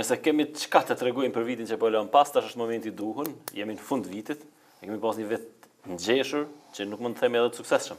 Nëse kemi çka të tregojmë për vitin që po lëm pas, tash është momenti i duhur. Jemi në fundvitit, e kemi pas një vit t'ngjeshur që nuk mund të themi edhe të suksesshëm.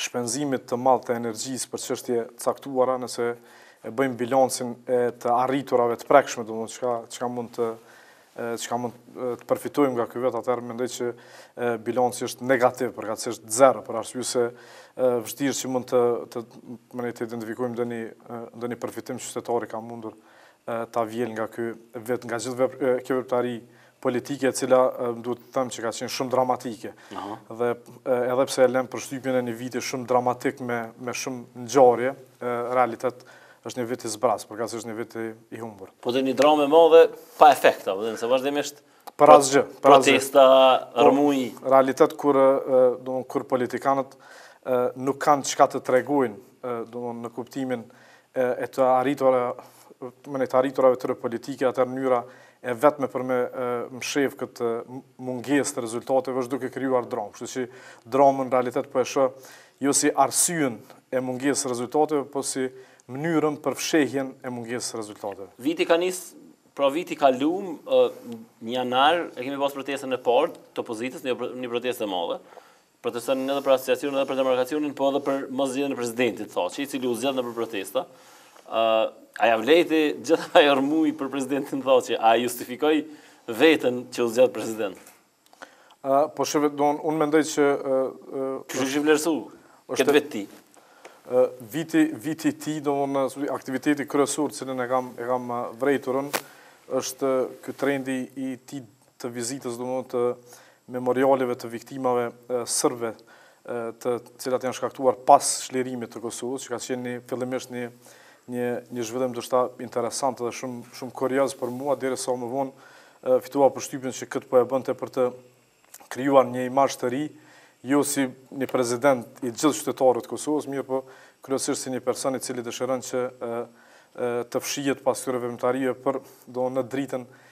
shpenzimit të madh të energjisë për çështje t'caktuara, nëse e bëjmë bilancin e të arriturave të prekshme, domethënë çka, çka mund të çka mund të përfitojmë nga ky vit, atëherë mendoj që bilanci është negativ, përkatësisht zero, për arsye se vështirë që mund të, të, të, të identifikojmë ndonjë, ndonjë përfitim që qytetari ka mundur ta vjel nga ky vit, nga gjithë kjo veprimtari politike e cila duhet të them që ka qenë shumë dramatike. Dhe edhe pse e lem për shtypjën e një viti shumë dramatik me shumë ngjarje, realitet është një vit i zbrazët, përkatësisht është një vit i humbur. Po edhe një dramë e madhe pa efekt, dhe nëse vazhdimisht për asgjë, për asgjë. Protesta, po, rrëmujë. Realitet kur, domethënë kur politikanët nuk kanë çka të tregojnë, domethënë në kuptimin e të arriturave, domethënë të arriturave të tyre politike, atëherë mënyra e vetme për me mshef këtë mungesë të rezultateve është duke krijuar dramë. Kështu që dramën në realitet po e shoh jo si arsyen e mungesës së rezultateve, po si mënyrën për fshehjen e mungesës së rezultateve. Viti ka nis Pra viti ka lum, një janar, e kemi pas protestën e parë të opozitës, një, një protestë e madhe, Protestonin edhe për asociacionin edhe për demarkacionin, po edhe për moszgjedhjen e presidentit Thaçi, i cili u zgjedh nëpër protesta. ë A ia vlejti gjithë ajo rrëmujë për presidentin Thaçi? A e justifikoi veten që u zgjedh president? Ë po shiko domethënë, unë mendoj që ë kështu që vlerëso këtë vit të tij. Ë viti viti i tij domethënë aktiviteti kryesor që unë e kam e kam vërejtur unë është ky trendi i tij të vizitës domethënë të memorialeve të viktimave serbe të cilat janë shkaktuar pas çlirimit të Kosovës, që ka qenë një fillimisht një një një zhvillim ndoshta interesant dhe shumë shumë kurioz për mua derisa më vonë fitova përshtypjen se këtë po e bënte për të krijuar një imazh të ri, jo si një president i gjithë qytetarëve të Kosovës, mirëpo kryesisht si një person i cili dëshiron që të fshihet pas këtyre veprimtarive për domethënë në dritën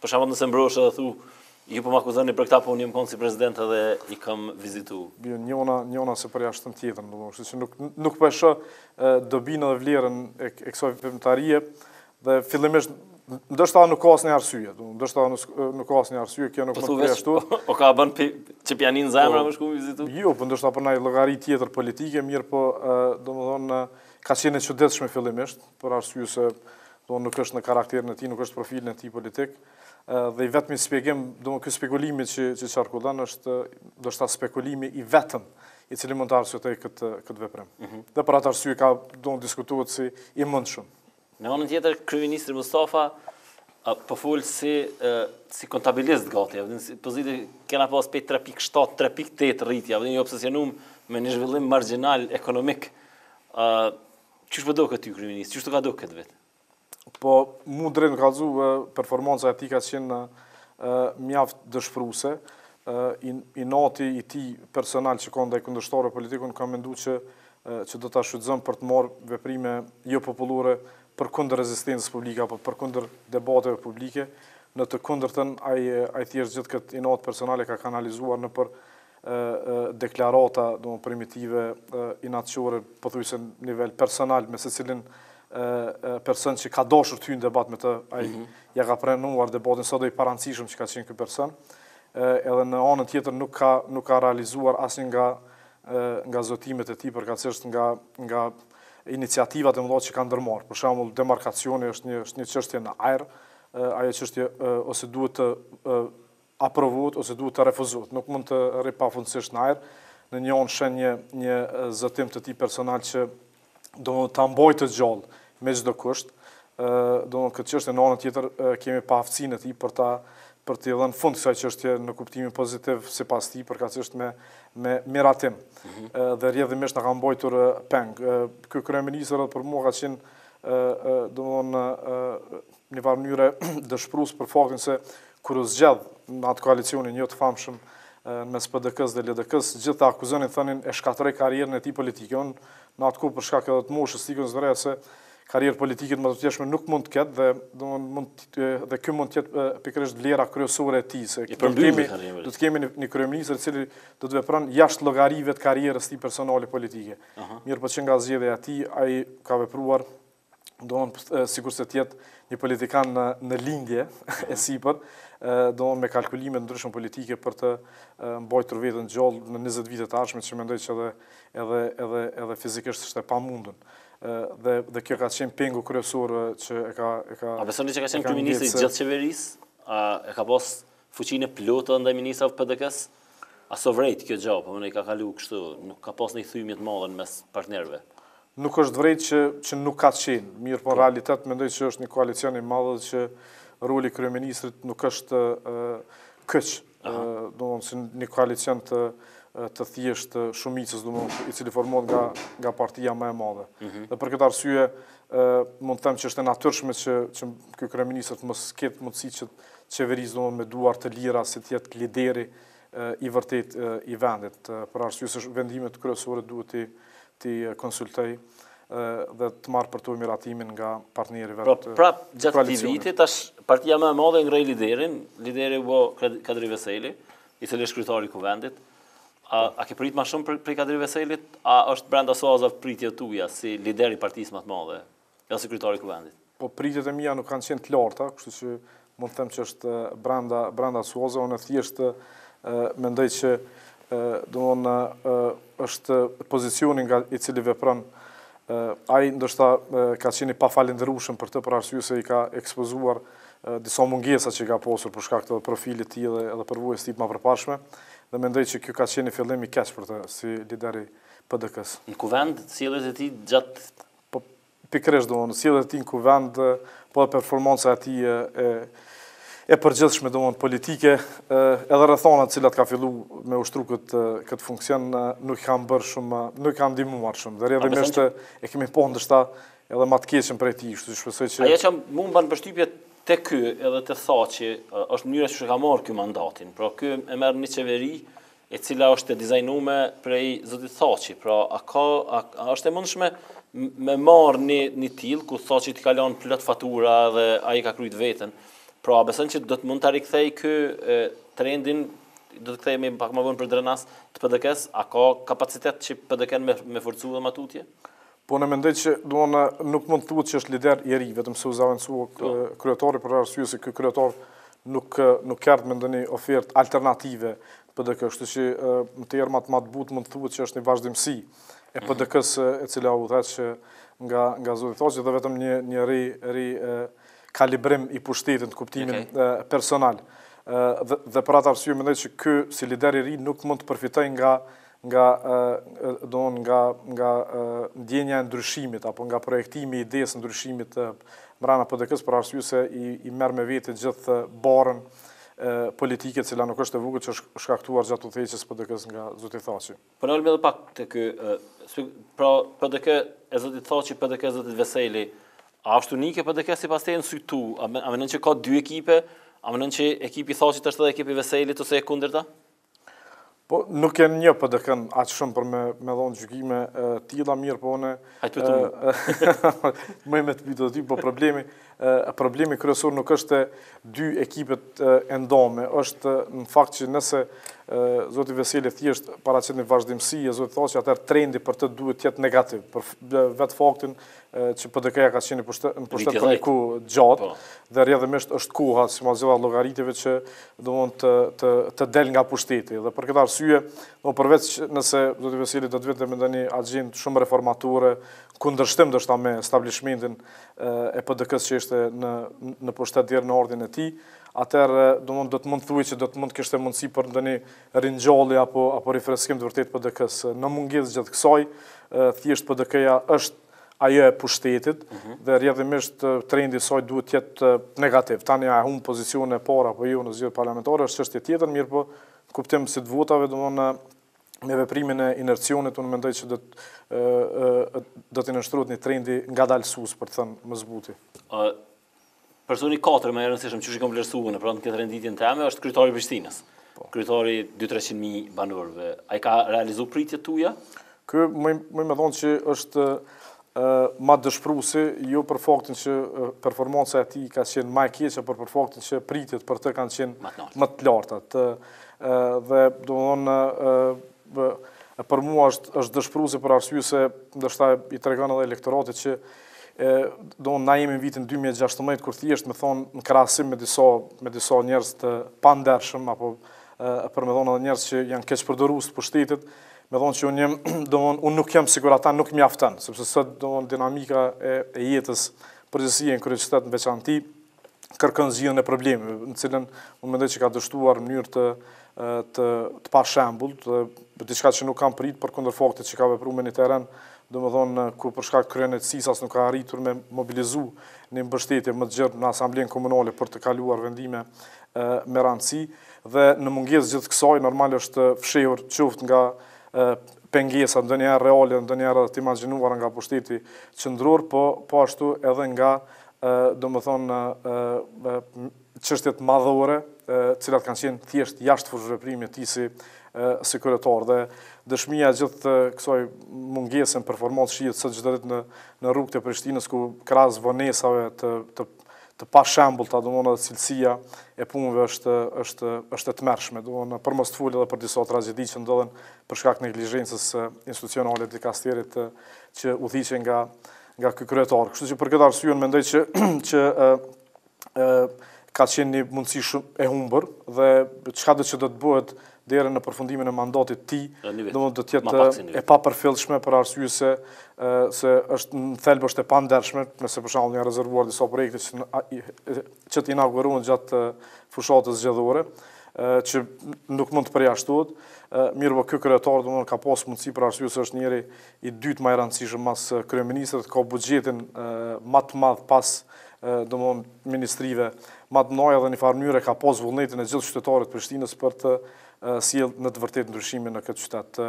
Për shembull, nëse mbrohesh edhe thu, ju po më akuzoni për këtë, po unë jam kon si president edhe i kam vizitu. Bie njëna, njëna se për jashtë tjetër, domethënë, kështu që nuk nuk po e shoh dobinë dhe vlerën e kësaj veprimtarie dhe fillimisht ndoshta nuk ka asnjë arsye, domethënë, ndoshta nuk ka asnjë arsye, kjo nuk po mund të jetë ashtu. O ka bën që po i knon zemra, po me shku me vizitu? Jo, po ndoshta për ndonjë llogari tjetër politike, mirëpo, domethënë, ka qenë e çuditshme fillimisht, për arsye se Domthonë nuk është në karakterin e tij, nuk është profilin e tij politik. Dhe i vetmi shpjegim, domthonë ky spekulimi që që qarkullon është ndoshta spekulimi i vetëm i cili mund të arsyetoj këtë këtë veprim. Mm -hmm. Dhe për atë arsye ka domthonë diskutuar si i mundshëm. Në anën tjetër kryeministri Mustafa po fol si si kontabilist gati, apo si po thotë kena pas pe 3.7, 3.8 rritje, apo një obsesionim me një zhvillim marginal ekonomik. ë Qysh po t'doket ty kryeministri? Qysh të ka duk këtë vit? Po mu drejt me kallzu performanca e tij ka qenë mjaft dëshpëruese. Inati i tij personal që ka ndaj kundërshtarëve politikë, un kam mendu që që do ta shfrytëzon për të marrë veprime jo popullore përkundër rezistencës publike apo përkundër debateve publike. Në të kundërtën ai ai thjesht gjithë këtë inat personal e ka kanalizuar nëpër deklarata domethënë primitive, inatçore, pothuajse në nivel personal me secilin person që ka dashur të hyjë në debat me të, ai mhm. ia ka pranuar debatin sado i parëndësishëm që ka qenë ky person. Edhe në anën tjetër nuk ka nuk ka realizuar asnjë nga nga zotimet e tij përkatësisht nga nga iniciativat e mëdha që ka ndërmarrë. Për shembull, demarkacioni është një është një çështje në ajër, ajo çështje ose duhet të aprovohet ose duhet të refuzohet. Nuk mund të rri pafundësisht në ajër, në njënën anë sheh një, një zotim të tij personal që do ta mbajë të gjallë me çdo kusht, domethënë këtë çështje, në anën tjetër kemi paaftësinë e tij për ta për t'i dhënë fund kësaj çështje në kuptimin pozitiv sipas tij, përkatësisht me, me miratim. Mm -hmm. Dhe rjedhimisht na ka mbajtur peng. Ky kryeministër për mua ka qenë domethënë një farë mënyre dëshpërues për faktin se kur u zgjedh në atë koalicionin e famshëm mes PDK-së dhe LDK-së, gjithë të akuzonin, thonin, e shkatërroi karrierën e tij politike. Unë në atë kohë për shkak edhe të moshës, së tij konsideroja se karrierë politike të mëtutjeshme nuk mund të ketë dhe, dhe, mund, dhe kjo mund të jetë pikërisht vlera kryesore e tij. Se do të kemi, do të kemi një, një kryeministër i cili do të vepron jashtë llogarive të karrierës tij personale politike. Aha. Mirëpo që nga zgjedhja e tij, ai ka vepruar domethënë sikurse të jetë një politikan në lindje e sipër, domethënë me kalkulime të ndryshme politike për të mbajtur veten gjallë në 20 vitet e ardhshme që mendoj që edhe fizikisht është e pamundur. Dhe kjo ka qenë pengu kryesor që e ka... A besoni që ka qenë kryeministri i gjithë qeverisë? A e ka pasë... Fuqinë e plotë edhe ndaj ministrave të PDK-së? A s'u vrejt kjo gjë, apo më i ka kalu kështu, nuk ka pas ndonjë thyerje të madhe në mes partnerëve? Nuk është vrejtë që, që nuk ka qenë, mirëpo në realitet mendoj që është një koalicion i madh dhe që roli i kryeministrit nuk është ë kyç, domthonë si në një koalicion të të thjeshtë të shumicës, domthonë i cili formohet nga nga partia më e madhe. Dhe për këtë arsye ë mund të them që është e natyrshme që që ky kryeministër të mos ketë mundësi që të qeverisë domethënë me duar të lira si të jetë lideri i vërtetë i vendit. Për arsye se vendimet kryesore duhet t'i t'i konsultojë dhe të marrë për to miratimin nga partneri i vet. Pra, pra gjatë këtij viti tash partia më e madhe ndrroi liderin, lideri u bë Kadri Veseli, i cili është kryetari i kuvendit. A, a ke prit më shumë prej, prej Kadri Veselit? A është brenda suazave, pritjeve tuja si lider i partisë më të madhe? Jo si kryetari i Kuvendit. Po pritjet e mia nuk kanë qenë të larta, kështu që mund të them që është brenda brenda suazave, unë thjesht mendoj që domthonë është pozicioni nga i cili vepron ai ndoshta ka qenë i pafalendërueshëm për të për arsye se i ka ekspozuar disa mungesa që ka pasur për shkak të profilit të tij dhe edhe përvojës së tij të mëparshme dhe mendoj që kjo ka qenë një fillim i keq për të si lider i PDK-s. Në kuvend, sjelljet e tij gjatë Po pikërisht domthonë sjelljet e tij në Kuvend, po edhe performanca e tij e përgjithshme domthonë politike, edhe rrethanat në të cilat ka fillu me ushtru këtë këtë funksion nuk i kanë bërë shumë, nuk i kanë ndihmuar shumë dhe rrjedhimisht e kemi pa ndoshta edhe më të keqen prej tij, kështu që shpresoj që Ajo që mua më bën përshtypje te ky edhe te Thaçi është mënyra siç e ka marrë ky mandatin. Pra ky e merr një qeveri e cila është e dizajnume prej Zotit Thaçi, pra a, ka, a, a është e mundshme me marrë një, një tillë, ku Thaçi t'i ka lon plot fatura dhe ai ka kryt veten, pra a beson që do të mund ta rikthejë ky e, trendin, do të kthehemi pak më vonë për Drenas të PDK-s, a ka kapacitet që PDK-në me, me forcu dhe ma tutje? Po unë mendoj që domethënë nuk mund të thuhet që është lider i ri, vetëm se u zëvendësua po. kryetari për arsye se ky kryetar nuk nuk erdhi me ndonjë ofertë alternative PDK, kështu që në terma të thatë mund mund të thuhet që është një vazhdimësi e mhm. PDK-së e cila udhëhiqej nga nga zoti Thaçi dhe vetëm një një ri ri kalibrim i pushtetit në kuptimin personal. Dhe, dhe për atë arsye mendoj që ky si lider i ri nuk mund të përfitojë nga nga domthon nga nga ndjenja e ndryshimit apo nga projektimi i idesë së ndryshimit mbrena PDK-së për arsye se i, i merr me vete gjithë barrën politike e cila nuk është e vogël që është shkaktuar gjatë udhëheqjes së PDK-së nga zoti Thaçi. Po ndalmi edhe pak te ky pra PDK e zotit Thaçi, PDK e zotit Veseli. A është unike PDK sipas teje në sy tu? A mendon që ka dy ekipe? A mendon që ekipi i Thaçit është edhe ekipi i Veselit ose e kundërta? Po, nuk e njoh PDK-në aq shumë për me dhonë gjykime të tilla, mirëpo në... Hajt pytëm mu. Me i me të pytë ty, po problemi, problemi kryesor nuk është dy ekipet e ndome, është në fakt që nëse Zoti Veseli thjesht paraqet një vazhdimësi e Zotit Thaçi, atëherë trendi për të duhet të jetë negativ, për vetë faktin që PDK-ja ka qenë në pushtet për një kohë gjatë, po. dhe rrjedhimisht është koha, si mazgjella llogarive, që domosdo të del nga pushteti. Dhe për këtë arsye, në përveç nëse zoti Veseli do të vinte me ndonji agjendë shumë reformatore, kundërshtim ndoshta me establishmentin e PDK-së që ishte në pushtet deri në ardhjen e tij, atëherë do mund të mund thuhej që do të mund kishte mundësi për ndonji ringjallje apo apo rifreskim të vërtetë të PDK-së. Në mungesë gjithë kësaj, thjesht PDK-ja është ajo e pushtetit mhm. dhe rrjedhimisht trendi i saj duhet të jetë negativ. Tani a humb pozicionin e parë apo jo në zgjedhjet parlamentare është çështje tjetër, mirëpo kuptim sasie të votave, domthonë me veprimin e inercionit, unë mendoj që do të do t'i nënshtrohet një trendi ngadalësues për të thënë më së buti. Personi katër më e rëndësishëm që ish kon vlerësuar nëpër këtë renditjen teme është kryetari i Prishtinës. Po. Kryetari 2-300 mijë banorëve. A i ka realizuar pritjet tuaja? Ky më me me thonë që është ë ma dëshpërusi jo për faktin që performanca e tij ka qenë më e keqe, por për faktin që pritjet për të kanë qenë më të larta. Ë dhe domthonë Dhe për mua është është dëshpëruesi për arsye se ndoshta i tregon edhe elektoratit që e do na jemi në vitin 2016 kur thjesht me thonë në krahasim me disa me disa njerëz të pandershëm apo për me thonë edhe njerëz që janë keqpërdorues të pushtetit, me thonë që unë jam, domthon unë nuk jam sikur ata nuk mjafton, sepse sot domthon dinamika e, e jetës përgjithësi e në kryeqytet në veçanti, kërkon zgjidhjen e problemeve, në të cilën unë mendoj që ka dështuar në mënyrë të të të pashembullt, diçka që nuk kam prit përkundër faktit që ka vepruar në një terren, domethënë ku për shkak kryeneçësisë nuk ka arritur me mobilizu një mbështetje më të gjerë në asamblenë komunale për të kaluar vendime me rëndësi dhe në mungesë gjithë kësaj normal është fshehur qoftë nga pengesa ndonjëherë reale, ndonjëherë të imagjinuara nga pushteti qendror, po po ashtu edhe nga domethënë çështjet madhore, të cilat kanë qenë thjesht jashtë fushëveprimit të tij si si kryetar dhe dëshmia e gjithë kësaj mungese në performancë shihet sot çdo ditë në në rrugët e Prishtinës ku krahas vonesave të të të pashembullta domethënë edhe cilësia e punëve është është është e tmerrshme domethënë për mos të fol edhe për disa tragjedi që ndodhen për shkak të neglizhencës institucionale të dikastereve që udhëhiqen nga nga ky kryetar. Kështu që për këtë arsye unë mendoj që që ë ë ka qenë një mundësi shumë e humbur dhe çka do të do të bëhet deri në përfundimin e mandatit të tij, domethënë do të jetë e papërfillshme për arsye se se është në thelb është e pandershme, nëse për shembull janë rezervuar disa projekte që që të inaugurohen gjatë fushatës zgjedhore, që nuk mund të përjashtohet. Mirëpo ky kryetar domethënë ka pas mundësi për arsye se është njeri i dytë ma i randësishëm mas kryeministrit ka buxhetin ma të madh pas domthon ministrive ma të mëdha dhe në një farë mënyre ka pas vullnetin e gjithë qytetarëve të Prishtinës për të sjell në të vërtetë ndryshimin në këtë qytet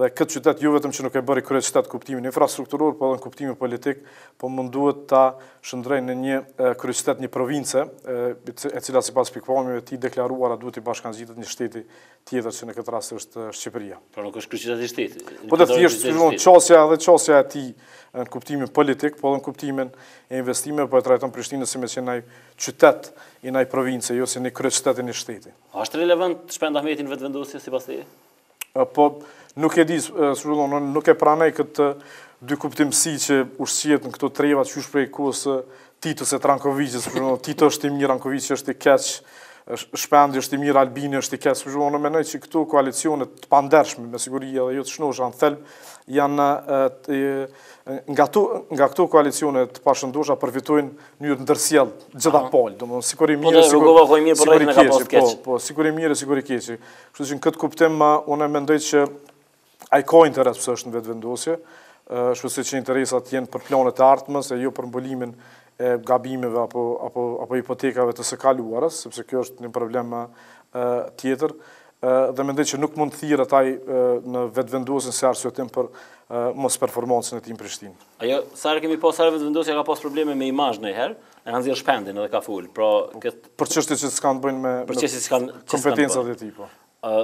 dhe këtë qytet jo vetëm që nuk e bëri kryeqytet kuptimin infrastrukturor por edhe në kuptimin politik po munduhet ta shndërrojë në një kryeqytet një province e cila sipas pikëpamjeve të tij të deklaruara duhet të bashkangjitet një shteti tjetër që në këtë rast është Shqipëria. Por nuk është kryeqytet i shtetit. Po të thjesht, si shumë, qasja dhe qasja e tij në kuptimin politik, po dhe në kuptimin e investimeve, po e trajton Prishtinën si me qenë naj qytet i naj province, jo si një kryeqytet i një shteti. A është relevant Shpend Ahmeti në Vetëvendosje, sipas teje? Po, nuk e di, s'e di, nuk e pranoj këtë dykuptimësi që ushqehet në këto treva qysh prej kohës Titos e t'Rankoviqit, Tito është i mirë, Rankoviq është i keq, Shpendi është i mirë, Albini është i keq, për shumë, unë menoj që këto koalicione të pandershme, me siguri edhe jo të shnosha, në thelb, janë nga, tu, nga këto koalicione të pashëndosha përfitojnë në mënyrë të ndërsjellë të gjitha palët, domethënë sikur i po, mirë, sikur, po, sikur, sikur i keq, po, po, sikur i mirë, sikur i keq. Kështu që në këtë kuptim, unë mendoj që Ai ka interes pse është në Vetëvendosje, shpresoj që interesat t'jenë për planet e së ardhmes e jo për mbulimin e gabimeve apo apo apo hipotekave të së kaluarës, sepse kjo është një problem ë tjetër dhe mendoj që nuk mund të thirret ai në Vetëvendosjen si arsyetim për mosperformancën e tij në Prishtinë. Ajo sa herë kemi pas sa herë Vetëvendosja ka pas probleme me imazh ndonjëherë, e kanë nxjerr Shpendin edhe ka fol. Pra kët për çështje që s'kan të bëjnë me për çështje që s'kan kompetencat e tij po. Ë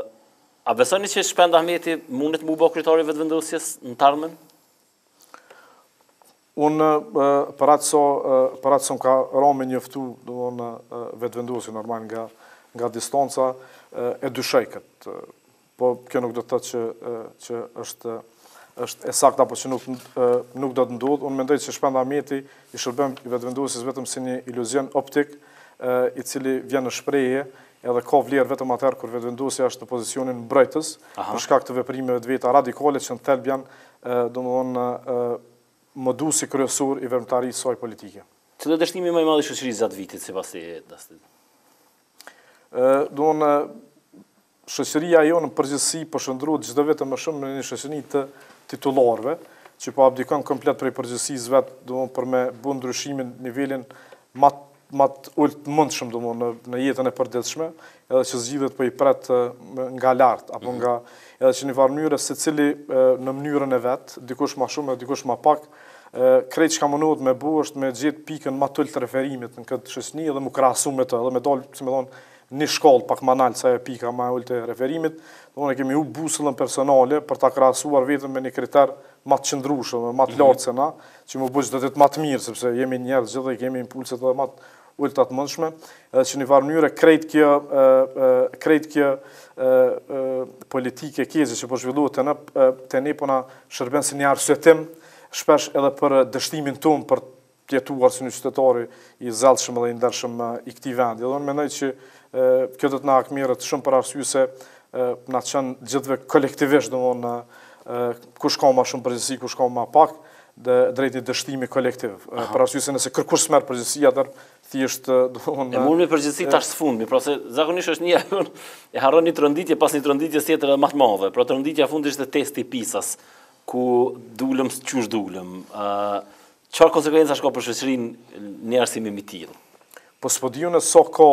A besoni që Shpend Ahmeti mundet mu bo kryetari i Vetëvendosjes në t'ardhmen? Unë për aq sa, për aq sa m'ka ra me njoftu, domethënë Vetëvendosjen normal nga, nga distanca, e dyshoj këtë. Po kjo nuk do të thotë që, që është, është e saktë, apo që nuk, nuk do të ndodhë. Unë mendoj që Shpend Ahmeti i shërben Vetëvendosjes vetëm si një iluzion optik, i cili vjen në shprehje, Edhe ka vlerë vetëm atëherë kur Vetëvendosja është në pozicionin mbrojtës, për shkak të veprimeve të veta radikale që në thelb janë, domethënë, modusi kryesor i veprimtarisë së saj politike. Cili është dështimi më i madh i shoqërisë gjatë vitit, sipas teje, Dastid? Domethënë, shoqëria jonë në përgjithësi po shndërrohet çdo vit e më shumë në një shoqëri të titullarëve, që po abdikon komplet prej përgjegjësisë vet, domethënë, për me bu ndryshimin në nivelin më ma të ulët të mundshëm domethënë në jetën e përditshme, edhe që zgjidhjet po i pret nga lart apo mhm. nga edhe që në një farë mënyre secili në mënyrën e vet, dikush më shumë dhe dikush më pak, krejt çka mundohet me bu është me gjet pikën ma të ulët të referimit në këtë shoqni edhe m'u krahasu me të, edhe me dal, si me thonë, një shkallë pak ma naltë se pika ma e ulët e referimit, domethënë e kemi hup busullën personale për ta krahasuar veten me një kriter ma të qëndrueshëm dhe ma të lartë se na, që mu bo çdo ditë ma të mirë, sepse jemi njerëz gjithë dhe i kemi impulset edhe ma të ulëta të mundshme, edhe që një farë mënyre krejt kjo, krejt kjo politikë e keqe që po zhvillohet te ne, te ne po na shërben si një arsyetim, shpesh edhe për dështimin tonë, për jetuar si një qytetar i zellshëm dhe i ndershëm i këtij vendi. Domethënë mendoj që kjo do të na hakmerret shumë për arsye se na çon gjithve kolektivisht, domethënë kush ka më shumë përgjegjësi, kush ka më pak dhe drejt një dështimi kolektiv. Për arsye se nëse kërkush s'merr përgjegjësi atëherë thjesht domethënë. E mund me përgjegjësi tash së fundmi, pra se zakonisht është një e harron një tronditje pas një tronditje tjetër edhe më të madhe. Pra tronditja e fundit ishte testi i PISA-s ku dulëm qysh dulëm. Çfarë konsekuencash ka për shoqërinë një arsimim i tillë? Po s'po di unë sa ka,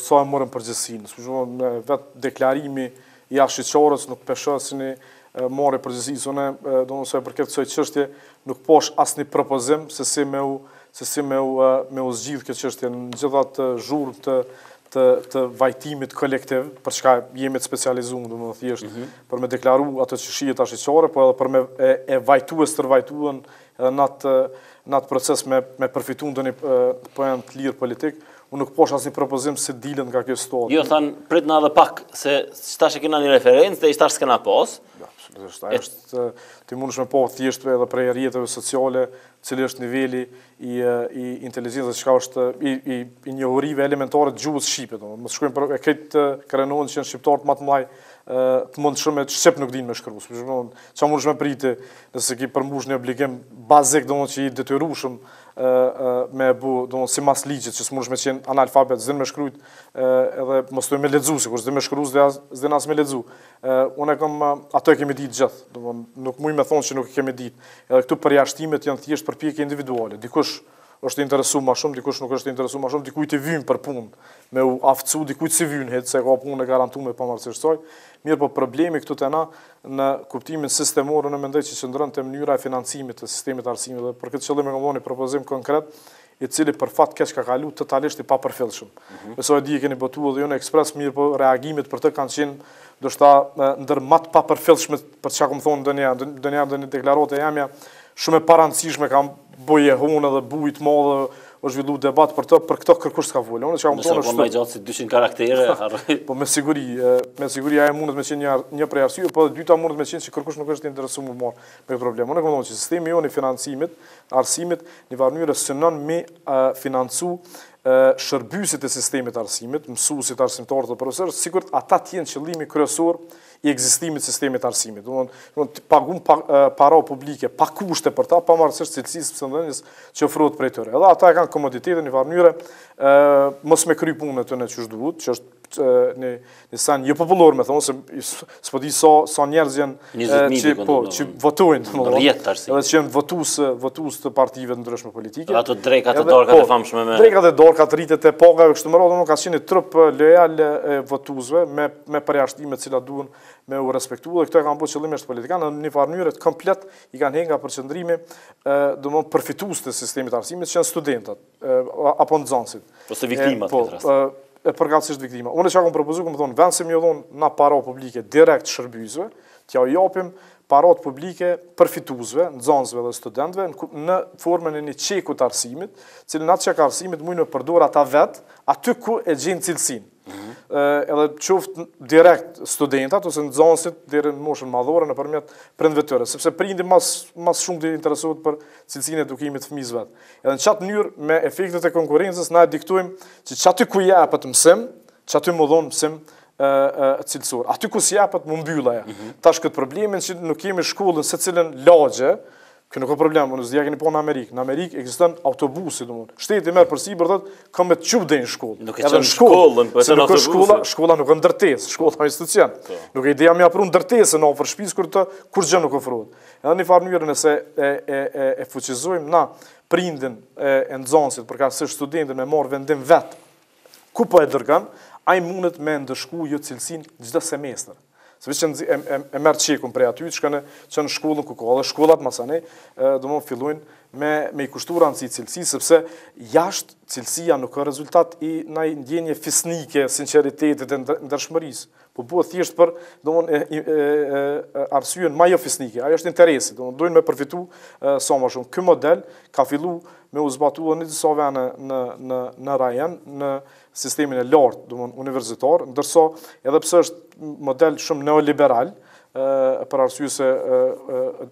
sa e morën përgjegjësinë. Siç po me vetë deklarimi i ashiqares nuk po e shoh si një marrje e përgjegjësisë, domethënë sa për këtë çështje çështje nuk pashë asnjë propozim se si me u se si me u me u zgjidh këtë çështje në gjithë atë zhurmë të të të vajtimit kolektiv, për çka jemi të specializuar domethënë thjesht mm -hmm. për me deklaru atë që shihet ashiqare, po edhe për me e, e vajtu e stërvajtu Edhe në atë në atë proces me me përfitu ndonjë poen të lirë politik, unë nuk po shoh asnjë propozim si dilet nga kjo situatë. Jo thanë pritna edhe pak se tash e kena një referencë deri tash s'kena pas. Jo, absolutisht. Ajo është ti mundesh me pa thjesht edhe prej rrjeteve sociale, cili është niveli i i inteligjencës çka është i i, i njohurive elementare të gjuhës shqipe, domethënë mos shkojmë përtej, këta krenohen që janë shqiptarët më të mëdhenj të mundshëm, shqip nuk dinë me shkru as. Për shembull, çka mundesh me prit ti nëse s'ki përmbush një obligim bazik, domethënë që je i detyrushëm me e bo, domethënë simas ligjit, që s'mundesh me qenë analfabet, s'din me shkrujt, edhe mos thom me lexu, sikur s'din me shkru, s'din as me lexu. Unë e kom, ato e kemi ditë gjithë, domethënë nuk muj me thonë që nuk e kemi ditë. Edhe këtu përjashtimet janë thjesht përpjekje individuale, dikush, është i interesuar më shumë, dikush nuk është i interesuar më shumë, dikujt i vyn për punë me u aftësu, dikujt s'i vyn hiç, se ka punën e garantuar, pamarrësisht saj. Mirëpo problemi këtu te na në kuptimin sistemor unë mendoj se qëndron te mënyra e financimit të sistemit të arsimit dhe për këtë qëllim e kam dhënë një propozim konkret i cili për fat keq ka kalu totalisht i papërfillshëm. Mm -hmm. Besoj edhe e keni botuar edhe ju në Express mirëpo reagimet për të kanë qenë ndoshta ndër më të papërfillshme për çka kam thonë ndonjë ndonjë ndonjë deklaratë e jemja Shumë e parëndësishme ka bo jehonë dhe bujë t'madhe është zhvillu debat për të, për këto kërkush s'ka folë. Unë çka kam thonë është... Nëse gjatë se 200 karaktere, harroje. Po me siguri, me siguri ajo mundet me qenë një, një prej arsyeve, po edhe e dyta mundet me qenë që kërkush nuk është interesu me u marrë me këtë problem. Unë kam thonë që sistemi jonë i financimit t'arsimit, në njëfarë mënyre synon me financu shërbyesit e sistemit arsimit, mësuesit, arsimtarët dhe profesorët, sikur ata t'jenë qëllimi kryesor i ekzistimit të sistemit të arsimit. Domethënë të paguhen pa, para publike, pa kushte për ta, pamarrësisht cilësisë së mësimdhënies që ofrohet prej tyre. Edhe ata e kanë komoditetin në njëfarë mënyre, ë mos me kry punën e tyre qysh duhet, që është në një sens jopopullore me thonë se s'po di sa sa njerëz janë që po që votojnë domethënë rrjet tash edhe që janë votues votues të partive të ndryshme politike ato drekat e darkat e po, famshme me drekat e darkat e rritjet e pagave kështu me radhë nuk ka qenë trup lojal i votuesve me me përjashtime të cilat duhen me u respektu dhe këto e kanë bërë qëllimisht politikanët, në një farë mënyre komplet i kanë hek nga përqendrimi domethënë përfituesit e sistemit arsimit që janë studentët apo nxënësit. Ose viktimat po, në këtë rast. E përkatësisht viktimat. Unë çka kam propozu, kam thonë, n'vend se me ua dhonë na paratë publike direkt shërbyesve, t'jau japim paratë publike përfituesve, nxënësve dhe studentëve, në formën e një çeku të arsimit, cilin atë çek arsimit mujnë me përdor ata vetë, aty ku e gjejnë cilësinë. Mhm. edhe qoftë direkt studentat ose nxënësit deri në moshën madhore nëpërmjet prindve të tyre, sepse prindi ma s' ma s'shumti interesohet për cilësinë e edukimit të fëmijës vet. Edhe në qat mënyrë me efektet e konkurrencës na e diktojmë që qaty ku jepet mësim, qaty me u dhon mësim ë ë cilësor. Aty ku s'jepet me u mbyllë ajo. Mhm. Tash këtë problemin që nuk kemi shkollën secilën lagje, Kjo nuk ka problem, unë s'di a keni po në Amerikë. Në Amerikë ekziston autobusi, domthonë. Shteti merr përsipër thotë, kam me të çu deri në shkollë. Nuk e çon shkollën, po se nuk a shkolla, shkolla nuk a ndërtesë, shkolla është institucion. Po. Nuk e ideja me ia afru ndërtesën n'afër shtëpisë kur të kurgja nuk ofrohet. Edhe në nifar mënyrë nëse e e e e fuqizojmë na prindin e, e nxënësit përkatësisht studentin me marr vendim vet Ku po e dërgon? Ai mundet me ndëshku jocilësinë çdo semestër. Sepse që nëzi, e, e, e merr çekun prej aty, e çon, çon në shkollën ku ka dhe shkollat masanej, domethonë fillojnë me, me i kushtu rëndësi cilësi, sepse tash cilësia nuk o rezultat i naj ndjenje fisnike, sinceritetit e ndershmërisë. Po bahet thjesht për, domthon e, e, e, e arsyen ma jo fisnike. Ajo është interesi, domthon dojn me përfitu e, sa ma shumë. Ky model ka fillu me u zbatu në disa vene në në në rajon, në sistemin e lartë, domthon universitar, ndërsa edhe pse është model shumë neoliberal, e, për arsye se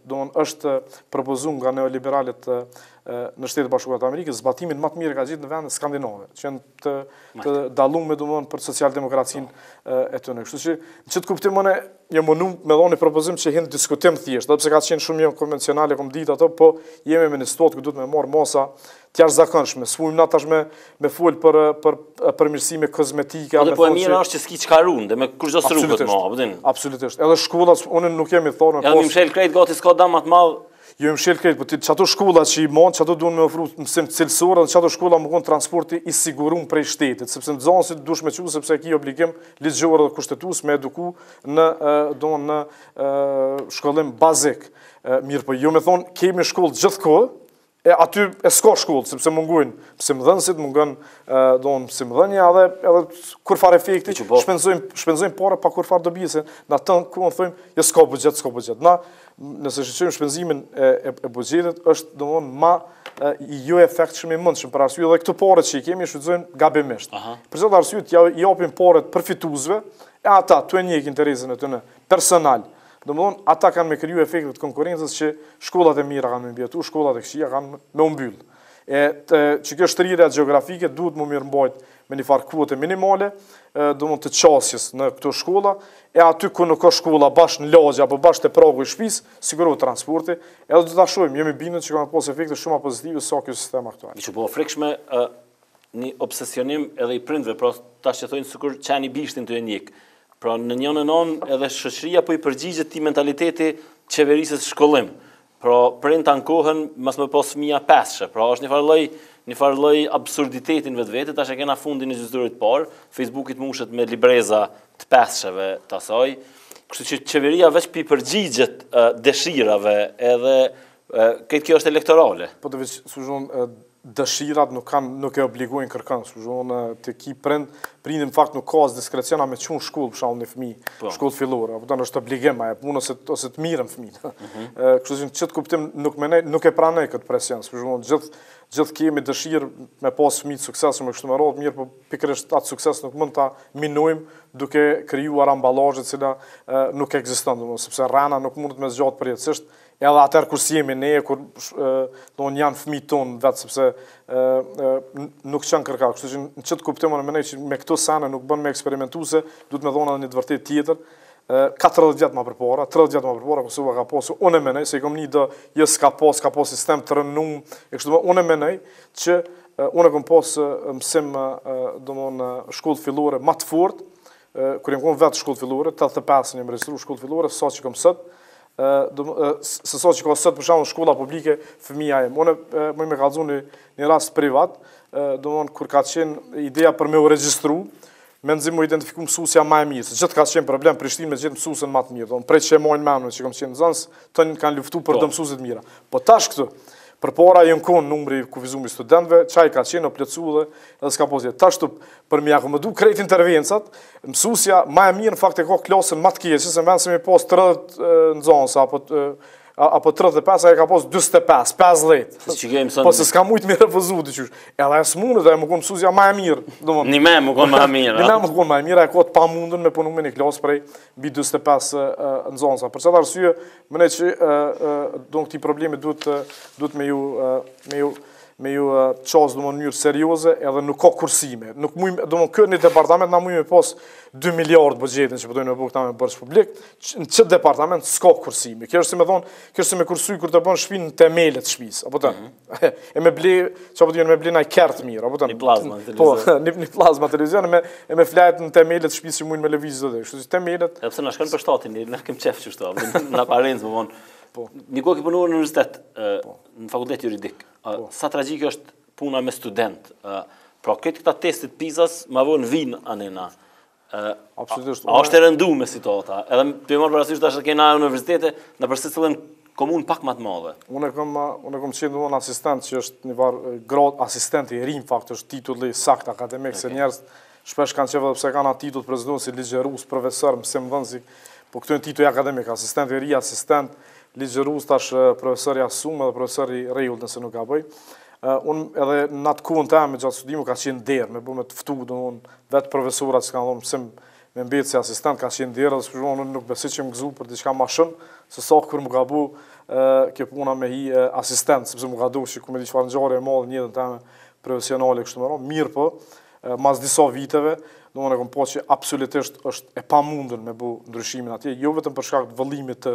domthon është propozu nga neoliberalët në Shtetet e Bashkuara të Amerikës, zbatimin ma të mirë ka gjet në vendet skandinave, që janë të të dallume domethonë për socialdemokracinë e, e tyne, kështu që në qëtë kuptim unë jam munu me dhon ni propozim që hin n'diskutim thjesht edhe pse ka qenë shumë jokonvencionale kom ditë ato po jemi në një stad që duhet me marrë masa t'jashtëzakonshme s'mujmë na tash me me fol për për përmirësime kozmetike po dhe po e mirë është që s'ki çka run dhe me kush do së rrugët më apet absolutisht edhe shkollat unë nuk jom me thonë edhe me i mshel krejt gati s'ka dam të madh Jo me i mshel krejt, po ti çato shkolla që i mban, çato duan me ofru mësim cilësor, dhe çato shkolla me kon transporti i siguruar prej shtetit, sepse nxënësit duhesh me çu sepse ki obligim ligjor dhe kushtetues me eduku në domon në shkollim bazik. Mirëpo jo me thon kemi shkollë gjithkah, e aty e s'ka shkollë, sepse mungojnë mësimdhënësit, mungon domon mësimdhënja dhe edhe kurrfarë efekti, shpenzojmë, shpenzojmë pare pa kurrfarë dobie, në tonë kohën thojmë, jo s'ka buxhet, s'ka buxhet. Na, Nëse shqyrtojmë shpenzimin e buxhetit, është domethon ma joefektshmi i mundshëm, për arsye edhe këto pare që i kemi, shfrytëzojmë gabimisht. Për qëtë arsye t'ia japim paret përfituesve, e ata tu e njek interesin e tyne personal, domethonë, ata kanë me kriju efekte t' konkurencës që shkollat e mira kanë me mbjetu, shkollat e këqija kanë me u mbyllë. E që kjo shtrirja gjeografike duhet m'u mirëmbajtë me një farë kuote minimale, domon të qasjes në këto shkolla, e aty ku nuk ka shkolla bash në lagje, apo bash te pragu i shpis, sigurohet transporti, edhe do ta shohim, jom i bindun që ka me pasë efekte shumë ma pozitive se ky sistem aktual. Mi që po e frikshme, një obsesionim edhe i prindve, pra tash qysh thojnë sikur qeni bishtin tu e njek, pra në njonën anë edhe shoqëria po i përgjigjet këtij mentaliteti qeverisës shkollim, Pra, prindët ankohen mos me pas fëmija pesëshe. Pra, është një farë lloj, një farë lloj absurditeti në vetvete, tash e kena fundin e gjysmëvjetorit të parë, Facebooku mushet me libreza të pesësheve të asaj, kështu që qeveria veç po i përgjigjet dëshirave edhe krejt kjo është elektorale. Po veç, së shumë, dëshirat nuk kanë nuk e obligojnë kërkan, kështu që unë të ki prind, prindi në fakt nuk ka as diskrecion a me çu në shkollë për shembull një fëmijë, po. shkollë fillore, apo tani është obligim ajo punë ose ose të merren fëmijët. Mhm. Kështu që në qet kuptim nuk më nuk e pranoj këtë presion, për shembull gjithë gjithë kemi dëshirë me pas fëmijë të suksesshëm kështu me radhë, mirëpo pikërisht atë sukses nuk mund ta minojmë duke krijuar ambalazhe të cilat nuk ekzistojnë domosdoshmë sepse rrena nuk mundet me zgjat përjetësisht Edhe atëherë kur s'jemi ne, kur domethënë janë fëmijët tonë vetë, sepse nuk çon kërkah. Kështu që në qëtë kuptim, unë mendoj që me këto sene nuk bën me eksperimentu se duhet me thonë edhe një të vërtetë tjetër. 40 vjetë ma përpara, 30 vjetë ma përpara, Kosova ka pasu, unë mendoj, se i kom ni do, jo s'ka pas, ka pas sistem të rrënum, e kështu me, unë mendoj, që unë e kom pas mësim, domethënë shkollë fillore, ma të fortë, kur jam kon vetë shkollë fillore, 85 jam regjistru shkollë fillore, sa që kom sot, se sa që ka sot për shembull shkolla publike, fëmija im. Unë muj me kallzu një, një rast privat, domethënë kur ka qenë ideja për me u regjistru, me nxitim u identifiku mësusja ma e mirë, se gjithë ka qenë problem, Prishtinë me gjetë mësusen ma të mirë, domethënë prej që e maj n'men, që kam qenë nxënës, tanë kanë luftu për po. do mësuse t'mira. Po tash këtu, Përpara janë kon numri i kufizum i studentëve, qaj ka qenë u plotësu, edhe s'ka pas. Tash për me i akomodu krejt intervencat, mësusja ma e mirë në fakt e ka klasën ma të keqe se në vend se me i pas 30 nxënës, apo, apo 35, ajo i ka pas 25, 50. Se që kejmë sënë. Po se s'ka mujtë me i refuzu të qysh. Edhe s'munet me konë mësusja ma e mirë. Një me më konë ma e mirë. Një me më konë ma e mirë, e ka të pa mundën me punu me një klasë prej mbi 25 nxënësve. Për qëtë arsye, Mendoj që domethënë këtij problemi duhet me ju me ju qasë në mënyrë serioze edhe nuk ka kursime. Nuk mujmë, domethënë ky është një departament, na mujmë me pas 2 miliardë buxhetin që po dojnë po me bukë ta me bërë publik, në qet departament s'ka kursime. Kjo është si me thonë, kjo është si me kursy kur ta bën shpinë në temele të shpisë, apo të? Mhm. e me ble, apo të me ble naj kerr të mirë, apo të një plazma në po, televizion. Po, një plazma në televizion, e me, e me flejt në temele të shpisë që mujnë me lëvizë dhe dhe, kështu si temelet. E po se na shkon për shtati, ne kemi qef qashtu, në aparencë më vonë. Po. Një kohë ke punuar në universitet, po. në fakultet juridik. Po. Sa tragjike është puna me studentë. Pra, këtë këta testit PISA-s, ma vonë vinë anena. Absolutisht. A është e rëndume situata? Edhe t'e marrim parasysh tash që kena universitete, nëpër secilën komunë pak ma të madhe. Unë kam unë kam qenë domon asistent që është një farë gradë asistent i ri n'fakt është titulli sakt akademik okay. se njerëz shpesh kanë qef me e kanë atë titull prestigjioz si ligjërues, profesor, mësimdhënës, po këtu janë tituj akademikë, asistent i ri, asistent, ligjërues tash profesor i asocum edhe profesor i rregullt nëse nuk gaboj. Uh, unë edhe në atë kohën teme gjatë studimeve ka qenë nder, me bu me të ftu, dhe unë Vetë profesorat që kanë dhanë mësim me mbetë si asistent ka qenë nder dhe shpesh unë nuk besoj që jam gëzu për diçka ma shumë se sa kur më ka bu kjo puna me hi asistent, sepse m'u ka dokë ku me di çfarë ngjarje e madhe në jetën teme profesionale kështu me radhë, mirë po mas disa viteve, domethënë kom pa që absolutisht është e pamundun me bu ndryshimin atje, jo vetëm për shkak të vëllimit të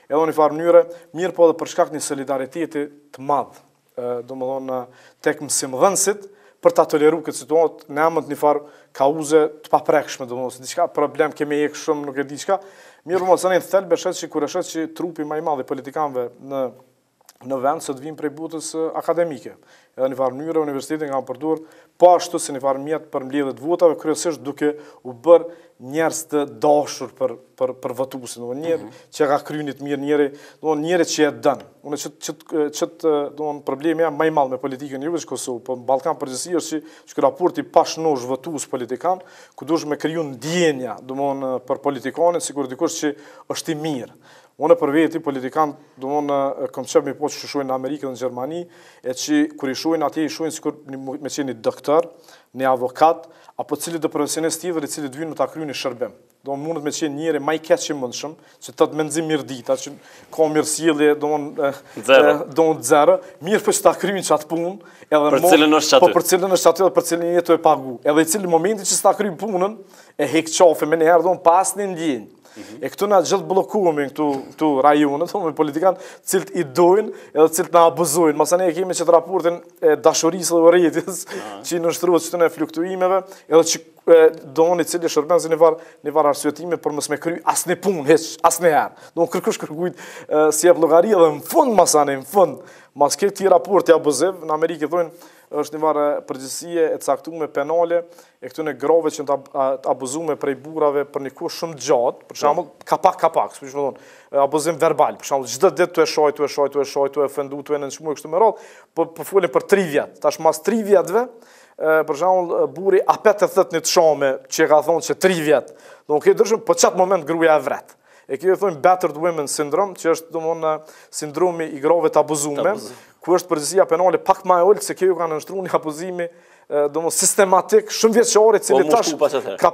Edhe në një farë mënyre, mirëpo edhe për shkak të një solidariteti të madh, domethënë tek mësimdhënësit për ta toleru këtë situatë në emër të një farë kauze të paprekshme, domethënë diçka problem kemi hjek shumë, nuk e di çka. Mirëpo masanej thelbi është që kur e sheh që trupi ma i madh i politikanëve në në vend vijnë prej botës akademike. Edhe një farë mënyre, universitetin kanë përdor po ashtu si një farë mjet për mbledhje t'votave, kryesisht duke u bërë njerëz të dashur për, për, për votusin. Dhe njeri mhm. që ka kry ni t'mirë, njeri, dhe njeri që e don. Unë që të, që të, dhe në problemi a ma i madh me politikën jo veç Kosovë, po në Ballkan përgjithësi është që, që krijohet raport i pashnosh votues politikan, ku duhet me kriju ndjenja, dhe për politikanin, sikur dikush që është i mirë. Unë për veti, politikant, domethon kom qef me i pa qysh i shohin në Amerikë dhe në Gjermani, e që kur i shohin atje i shohin sikur me qenë një doktor, një avokat, apo cilido profesionist tjetër i cili të vjen me ta kryu një shërbim. Domethon mundet me qenë njeri ma i keq i mundshëm, që të thotë mezi mirëdita, që ka mirësjellje, domethon domethon zero, mirëpo që ta kryn qat atë punë, edhe për cilin është qaty, po për cilin është qaty, edhe për cilin je tu e pagu. Edhe secili moment që s'ta kryn punën, e hek qafe me njëherë, pa pas një ndjenjë. Mhm. E këtu na gjithë bllokohemi këtu këtu n'rajon, me politikan, cilët i dojmë edhe cilët na abuzojnë. Masanej kemi qet raportin e dashurisë dhe urrejtjes që i nënshtrohet këtyne fluktuimeve, edhe që domethon i cili shërben si një farë një farë arsyetimi për mos me kry asnjë punë hiç, asnjëherë. Domethon kërkush kërkujt s'i jap llogari dhe në fund masanej në fund mas këtij raporti abuziv në Amerikë i thonë është një farë përgjegjësie e caktume penale e këtyne grave që janë të abuzume prej burrave për një kohë shumë gjatë, për shembull, po. ka pak ka pak, siç më thon, abuzim verbal, për shembull, çdo ditë tu e sha, tu e sha, tu e sha, tu e ofendu, tu e nënçmu e kështu me radhë, po po folën për 3 vjet. Tash mas 3 vjetëve, për shembull, burri apet e thot t'njëjtën që e ka thonë qe 3 vjet. Do të thotë po n'qat moment gruaja e vret. E kjo i thonë battered women syndrome, që është domthonë sindromi i grave të abuzume, ku është përgjegjësia penale pak ma e ulët se kjo ju ka nënshtru një abuzimi domon sistematik, shumëvjeçar i, po, cili tash ka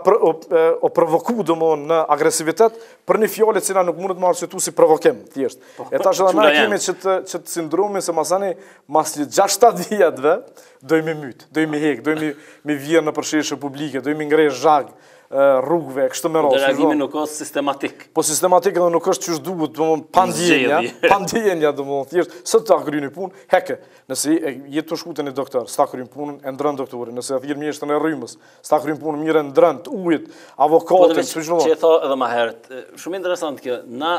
provoku, domon një agresivitet, për një fjalë e cila nuk mundet me u marrë qetu si provokim, thjesht. Po, e tash edhe na kemi qët sindromin, se masani, mas një 6-7 vjetëve, dojmë me i mytë, dojmë me i hekë, dojmë me i vjerrë nëpër sheshe publike, dojmë me i ngreh zhag, rrugëve, kështu me radhë. Reagimi nuk është sistematik. Po sistematik edhe nuk është qysh duhet, pa ndjenja, pa ndjenja, thjesht, s'ta kryn punën, heke, Nëse je tu shku te një doktor, s'ta kryen punën, e ndrron doktorin. Nëse e thirr mjeshtrin e rrymës, s'ta kryen punën, mirë e ndrron të ujit, avokatin, siç thonë. Çe tha edhe ma herët, shumë interesant kjo. Na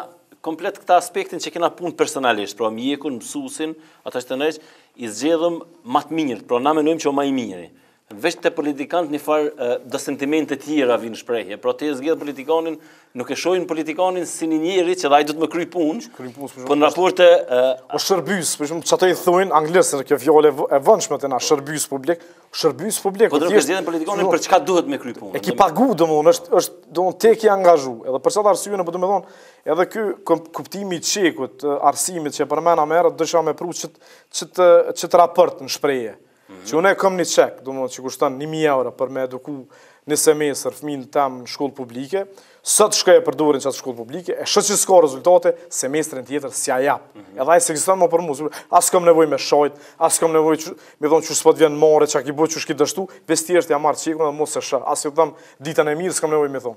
komplet këtë aspektin që kena punë personalisht, pra mjekun, mësusin, ata që të ndreq, i zgjedhim ma të mirët, pra na menojmë që o ma i miri. Veç te politikanët një far do sentimente të tjera vijnë n'shprehje. Pra ti e zgjedh politikanin, nuk e shohin politikanin si një njeri që ai duhet me kry punë. Kryj punë shumë. Po në raporte ë o shërbyes, për shembull, qato i thonë anglisht se kjo fjalë e vonshme te na shërbyes publik, shërbyes publik. Po do të zgjedhin politikanin për çka duhet me kryj punë. E ki pagu domon, është është domon ti e ki angazhu. Edhe për qat arsye unë po domethën, edhe ky kuptimi i çekut, arsimit që e përmena më herët, dëshon me pru qët qët qët raport në shprehje. Mhm. Që unë e kam një çek, domon që kushtan një mijë euro për me eduku një semestr fëmijën tem në shkollë publike, sot shkoj e përdori n'qat shkollë publike, e shoh që s'ka rezultate, semestrin tjetër s'ja japë. Mm -hmm. Edhe ai s'ekziston më për mu, as kam nevojë me shajt, as kam nevojë që, me thonë qysh s'po të vjen marre, çka ki bo qysh ki dështu, veç thjesht ja marr çekun edhe mo s'e shoh, as i thom ditën e mirë, s'kam nevojë me thonë.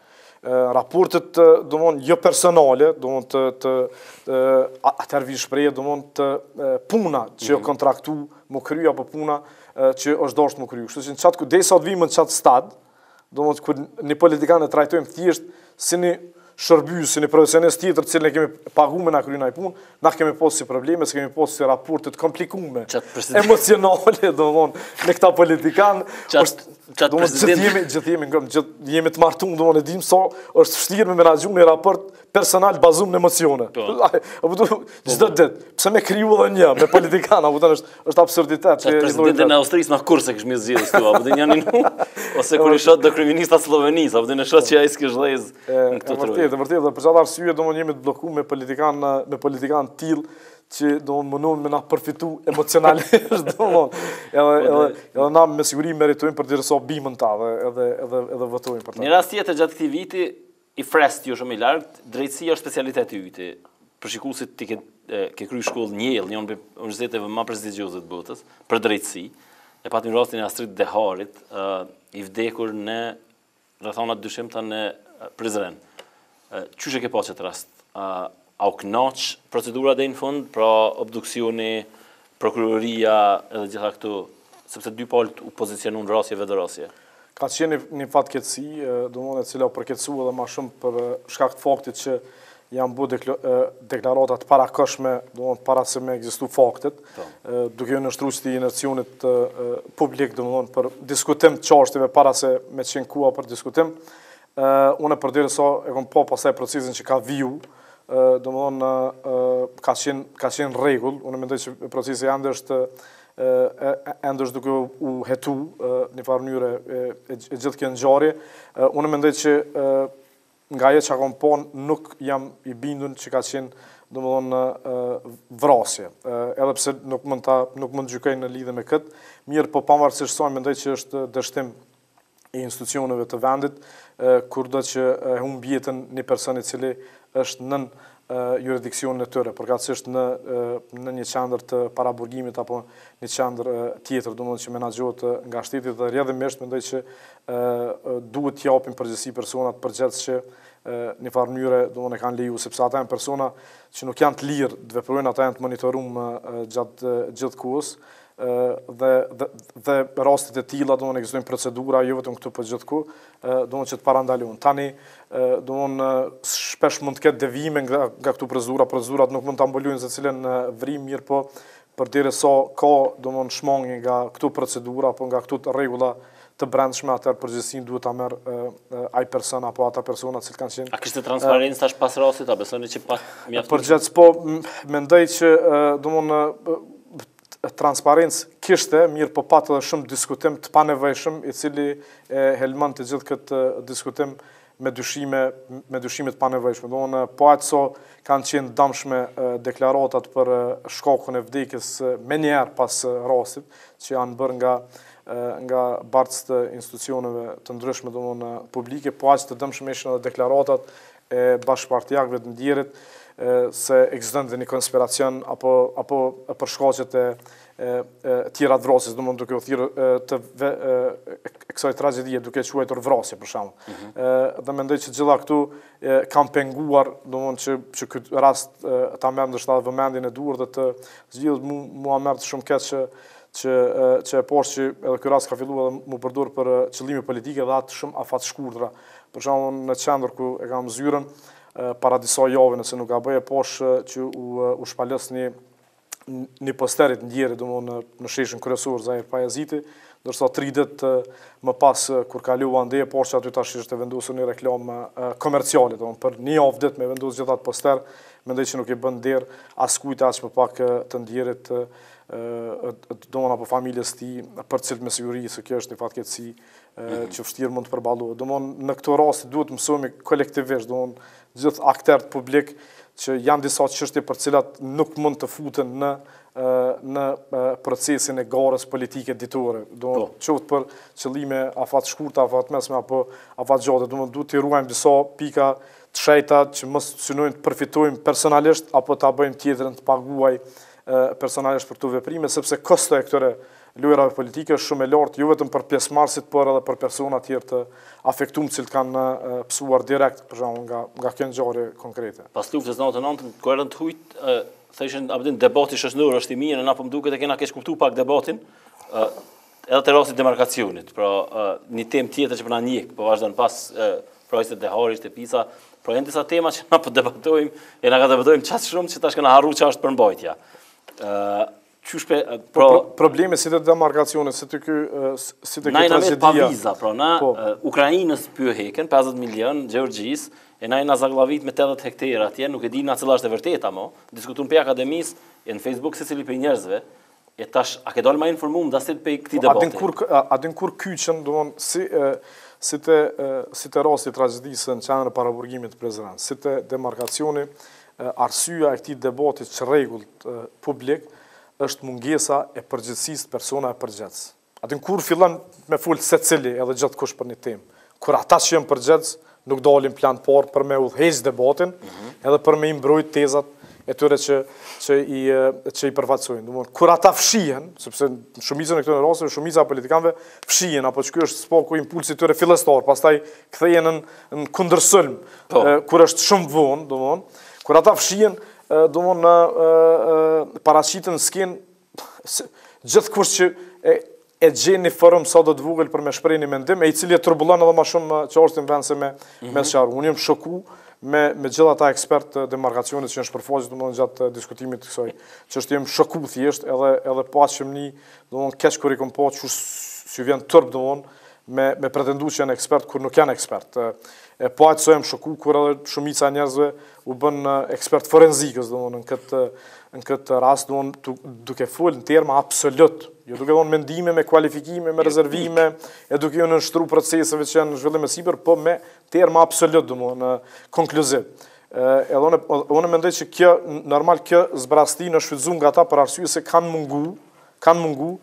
raportet të domon jo personale, domon të të atëherë vjen n'shprehje domon të puna që jo mhm. kontraktu me u kry apo puna që është dashtë me u kry. Kështu që qatë ku derisa të vimë në qat stad, domon kur një politikan e trajtojmë thjesht si një shërbyes, si një profesionist tjetër, të cilin e kemi pagu me na kry naj punë, Na kemi pasë ksi probleme, se kemi pasë ksi raporte të komplikume, emocionale, domon, me këta politikanë. Qatë presidentë. Gjithë jemi në gëmë, jemi të martumë, domon, e dimë sa është vështirë me menaxhu një raport personal bazumë në emocione. Po. Çdo ditë, pse me kriju edhe një, me politikanë, a vëtën është... është absurditet. Qat presidentin e Austrisë unë kurrë s'e kisha zgjidhë së tua, për një një një, ose kur e shoh atë kryeministrin e Sllovenisë, për një një shotë që ai s'kish dhejzë në këto troje. Vërtet, vërtet, dhe për qat arsye, domon jemi të bllokum me politikan, me politikanë të tillë, që domon munen me na përfitu emocionalisht, domon edhe, edhe, edhe na me siguri meritojmë përderisa bimë n'ta dhe edhe, edhe, edhe votojmë për ta. Një rast tjetër gjatë këti viti, I freskët jo shumë i largët, drejtësia është specialiteti yt. Për shikusit ti ke, ke kry shkollë në Yale, njën prej universiteteve ma prestigjioze të botës, për drejtësi. E patim rastin e Astrit Deharit, i vdekur në rrethana të dyshimta në Prizren. Qysh e ke pa qët rast? A u kënaq procedura deri në fund, pra obduksioni, prokuroria edhe gjitha këto, sepse dy palët u pozicionuan vrasje vetëvrasje? Ka qenë një fatkeqësi, domethënë e cila u përkeqësua edhe më shumë për shkak të faktit që janë bërë deklarata të parakohshme, domethënë para se me ekzistu faktet, duke ju nënshtruar inercionit publik, domethënë për diskutim të çështjeve para se me qenë koha për diskutim. Unë përderisa e kam pa pastaj procesin që ka viju, domethënë ka qenë ka qenë rregull, unë mendoj që procesi ende është ende është duke u hetu në farë mënyre e gjithë kjo ngjarje. Unë mendoj që nga ajo që kam pa nuk jam i bindun që ka qenë domethënë vrasje. Edhe pse nuk mund ta nuk mund gjykoj në lidhje me këtë, mirëpo pavarësisht kësaj mendoj që është dështim i institucioneve të vendit, kurdo që e humb jetën një person i cili është nën juridiksionin e tyre, përkatësisht në në një qendër të paraburgimit apo një qendër tjetër, domethënë që menaxhohet nga shteti dhe rrjedhimisht mendoj që ë duhet të japin përgjegjësi personat përgjegjës që në njëfarë mënyre domethënë e kanë leju sepse ata janë persona që nuk janë të lirë të veprojnë ata janë të monitorum gjatë gjithë kohës dhe dhe raste të tilla domethënë ekzistojnë procedura jo vetëm këtu po gjithkund domethënë që të parandalojnë tani domethënë shpesh mund të ketë devijime nga nga këto procedura procedurat nuk mund ta mbulojnë secilën vrimë mirëpo përderisa ka domethënë shmangie nga këto procedura apo nga këto rregulla të brendshme atëherë përgjegjësinë duhet ta merr ai person apo ata persona që kanë qenë. A kishte transparencë tash pas rastit, a besoni që pat mjaft? Përgjithësisht po mendoj që domethënë Transparencë kishte, mirëpo pat edhe shumë diskutim të panevojshëm, i cili e helmon të gjithë këtë diskutim me dyshime, me dyshime të panevojshme. Domthonë, po aq sa kanë qenë të dëmshme deklaratat për shkakun e vdekjes menjëherë pas rastit, që janë bërë nga nga bartës të institucioneve të ndryshme, domthonë publike, po aq të dëmshme ishin edhe deklaratat e bashkëpartiakëve të ndjerit se ekzistonte një konspiracion apo apo për shkaqe të tjera të vrasjes, domethënë duke iu thirr kësaj tragjedie duke e quajtur vrasje për shembull. Mm -hmm. Dhe mendoj që gjitha këto kanë penguar, domethënë që që ky rast ta merr ndoshta edhe vëmendjen e duhur dhe të zgjidhet mua mua më vjen shumë keq që që që e po shoh që edhe ky rast ka filluar edhe m'u përdor për qëllime politike dhe atë shumë afatshkurtra. Për shembull unë në qendër ku e kam zyrën, para disa jave, nëse nuk gaboj e pashë që u, u shpalos një një poster i të ndjerit, domethënë në, në sheshin kryesor, Zahir Pajaziti, ndërsa tri ditë më pas kur kalova andej, pashë që aty tash është vendosur një reklamë komerciale, domethënë për një javë ditë me vendosë gjithë atë poster, mendoj që nuk i bën nder askujt, aq më pak të ndjerit, domethënë apo familjes tij, për të cilët me siguri, se kjo është një fatkeqësi, mhm. që vështirë mund të përballohet. Domethënë në këto raste duhet të mësohemi kolektivisht, domethënë gjithë akterët publik që janë disa çështje për të cilat nuk mund të futen në në procesin e garës politike ditore. Domethënë po. qoftë për qëllime afatshkurta, afatmesme apo afatgjata, domethënë duhet t'i ruajmë disa pika të shenjta që mos synojmë të përfitojmë personalisht apo ta bëjmë tjetrën të paguaj personalisht për këto veprime, sepse kostoja e këtyre lojërave politike është shumë e lartë, jo vetëm për pjesëmarrësit, por edhe për persona të tjerë të afektuar, të cilët kanë pësuar direkt për shkak nga nga kjo ngjarje konkrete. Pas luftës 99, kur erdhën të hujt, thoshin a e din debati shoqënor është i mirë, na po më duket e kena keqkuptuar pak debatin. Ë edhe te rasti demarkacionit, pra një temë tjetër që po na ndjek, po vazhdon pas projektit të Arit dhe Pisa, pra janë disa tema që na po debatojmë, e na ka debatojmë qaq shumë që tash kena harruar çfarë është përmbajtja. Ë Qysh po... Po, pra, problemi si te demarkacionit, si te kjo... Si te kjo tragedia... Na jem pa viza, pra, na po. Ukrajinës po ia hekin, 50 milion, Gjeorgjisë, e na jena zagllavit me 80 hektarë atje, nuk e di as cila është e vërteta, mo. Diskutun prej akademisë, e në Facebook, secili prej njerëzve, e tash, a ke dalë ma i informum, domethënë prej këtij, po, debati. A din kur kyqen, domethënë, si... Si te, si te rasti i tragjedisë në qendrën e paraburgimit në Prizren, si te demarkacioni, Arsyeja e këtij debati të çrregullt publik është mungesa e përgjegjësisë të personave përgjegjës. A din kur fillon me fol secili edhe gjithkush për një temë, kur ata që janë përgjegjës nuk dalin në plan të parë për me udhëheq debatin edhe për me i mbrojt tezat e tyre që që i që i përfaqësojnë. Domthon kur ata fshihen, sepse në shumicën e këtyre rasteve shumica e politikanëve fshihen apo që ky është së paku impulsi i tyre fillestar, pastaj kthehen në në kundërsulm, po. kur është shumë vonë, domethënë, kur ata fshihen, domethënë, paraqitet në skenë, gjithkush që e, e gjen një forum sado të vogël për me shpreh një mendim, e i cili e turbullon edhe ma shumë çështjen në vend se me, mm -hmm. me sqaru. Mhm. Unë jam shoku me, me gjithë ata ekspertë të demarkacionit që janë shpërfaqë, domethënë, gjatë diskutimit të kësaj çështje, jam shoku thjesht edhe, edhe paq më vjen, domethënë, keq kur i kom pa që s'u vjen turp, domethënë, me me pretendu që janë ekspert kur nuk janë ekspert. E po aq sa jem shoku kur edhe shumica e njerëzve u bën ekspert forenzikës, domthonë në këtë në këtë rast domthonë duke fol në terma absolut, jo duke dhënë mendime me kualifikime, me rezervime, e duke iu nënshtru proceseve që janë në zhvillim e sipër, po me terma absolut domthonë konkluziv. Edhe unë unë mendoj që kjo normal kjo zbrazti u shfrytëzu nga ta për arsye se kanë mungu Kanë mungu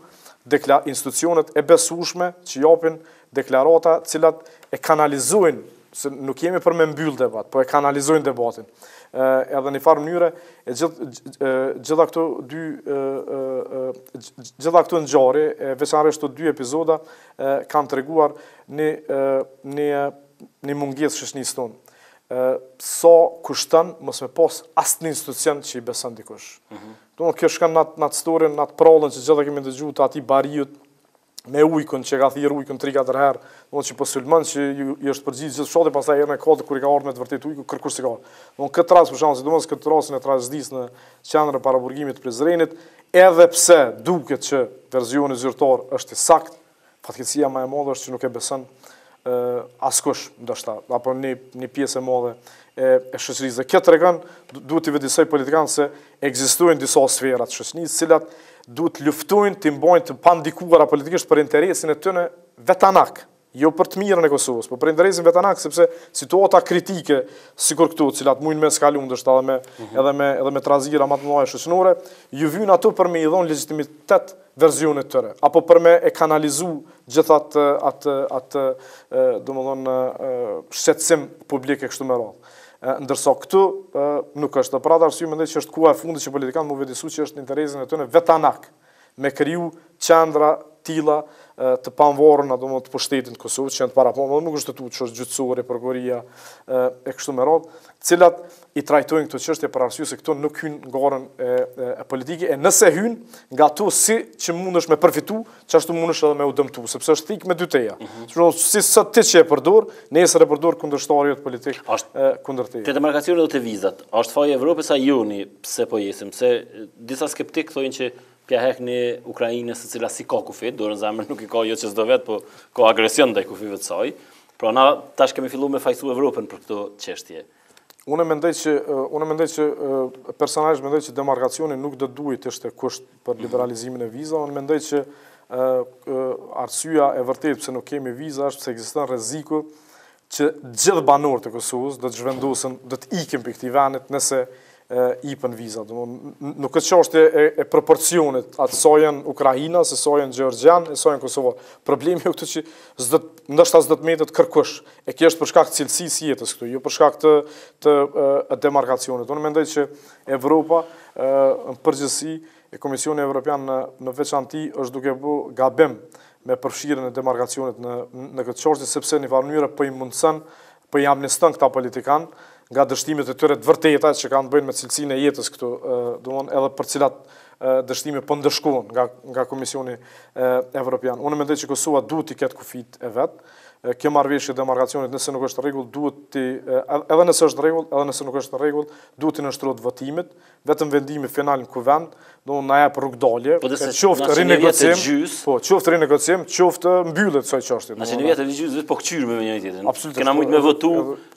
dekla institucionet e besueshme që japin deklarata të cilat e kanalizojnë, se nuk jemi për me mbyll debat, po e kanalizojnë debatin. Edhe në njëfarë mënyre e gjitha këto dy gjitha këto ngjarje, veçanërisht këto dy epizoda kanë treguar në në në mungesë shoqnisë tonë sa kushton mos me pas asnjë institucion që i beson dikush. Mhm. Domethënë kjo shkon në atë në atë storin, në atë prallën që gjithë e kemi dëgju, të atij bariut me ujkun që e ka thirr ujkun tri katër herë, domethënë që po sulmon që i është përgjigj gjithë fshati, pastaj herën e katërt kur i ka ardhur me të vërtetë ujku kërkush s'i ka ardhur. Domethënë këtë rast për shembull, sidomos këtë rastin e trazirës në qendrën e paraburgimit të Prizrenit, edhe pse duket që versioni zyrtar është i saktë, Fatkeqësia më e madhe është që nuk e beson askush, ndoshta, apo një, një pjesë e madhe e, e shoqnisë. Dhe kjo tregon, duhet të vetëdijesojë politikanët se ekzistojnë disa sfera të shoqnisë, të cilat duhet të luftojnë t'i mbajnë të pandikuara politikisht për interesin e tyne vetanak, jo për të mirën e Kosovës, po për interesin vetanak, sepse n'situata kritike, sikur këto, të cilat mujnë me eskalu, ndoshta edhe me, mhm. edhe me, edhe me trazira ma të mëdha shoqnore, ju vyjnë ato për me i dhonë legjitimitet versionit të tyre, apo për me e kanalizu gjithë atë, atë, atë domethonë, shqetësim publik e kështu me radhë. Ndërsa këtu nuk është, dhe për atë arsye mendoj që është koha e fundit që politikanët m'u vetëdijesu që është në interesin e tyre vetanak me kriju qendra të tilla të pavarura, domethonë të pushtetit në Kosovë, që janë të parapame, dhe në Kushtetutë që është gjyqësori, prokuroria, e kështu me radhë, të cilat i trajtojnë këto çështje për arsye se këto nuk hyjnë në garën, e, e, e politike e nëse hyjnë nga ato siç mundesh me përfitu, qashtu mundesh edhe me u dëmtu, sepse është thikë me dy teha. Mm -hmm. Sepse është si sot ti që e përdor, nesër e përdor kundërshtari yt politik kundër teje. Te demarkacioni dhe te vizat. Është faji i Evropës apo i joni pse po jesim, pse disa skeptikë thonë që po ia hek një Ukrajine e cila s'i ka kufijtë, dorën në zemër nuk i ka jo që s'do vetë, po ka agresion ndaj kufijve të saj. Pra na tash kemi fillu me fajsu Evropën për këto çështje. Unë mendoj që unë mendoj që personalisht mendoj që demarkacioni nuk do të duhej të ishte kusht për mhm. liberalizimin e vizave, unë mendoj që arsyeja e vërtetë pse nuk kemi viza është pse ekziston rreziku që gjithë banorët e Kosovës do të zhvendosen, do të ikin prej këtij vendit nëse jepen vizat, do nuk është çështje e, e proporcionit, atë sa janë ukrainas, se sa janë gjeorgjianë, e sa janë kosovarë. Problemi është që s'do ndoshta s'do të mbetet kërkush. E kjo është për shkak të cilësisë së jetës këtu, jo për shkak të të e, demarkacionit. Unë mendoj që Evropa e, në përgjithësi e Komisioni Evropian në, në veçanti është duke bo gabim me përfshirjen e demarkacionit në, në këtë çështje, sepse një farë mënyre për po i mundëson Po i amniston këta politikanë nga dështimet e tyre të vërteta që kanë të bëjnë me cilësinë e jetës këtu, domthon edhe për cilat dështime po ndëshkohen nga nga Komisioni Evropian. Unë mendoj që Kosova duhet t'i ketë kufijtë e vet. Kjo marrëveshje e demarkacionit nëse nuk është në rregull duhet të edhe nëse është në rregull, edhe nëse nuk është në rregull, duhet t'i nënshtrohet votimit, Vetëm vendimi final në kuvend, do na jep rrugëdalje, po e qoftë rinegocim, po qoftë rinegocim, qoftë mbyllje të kësaj çështje. Ne qe një vjet e gjysë, po kqyremi me njëri-tjetrin. Absolutisht. Kena mujtë me votu,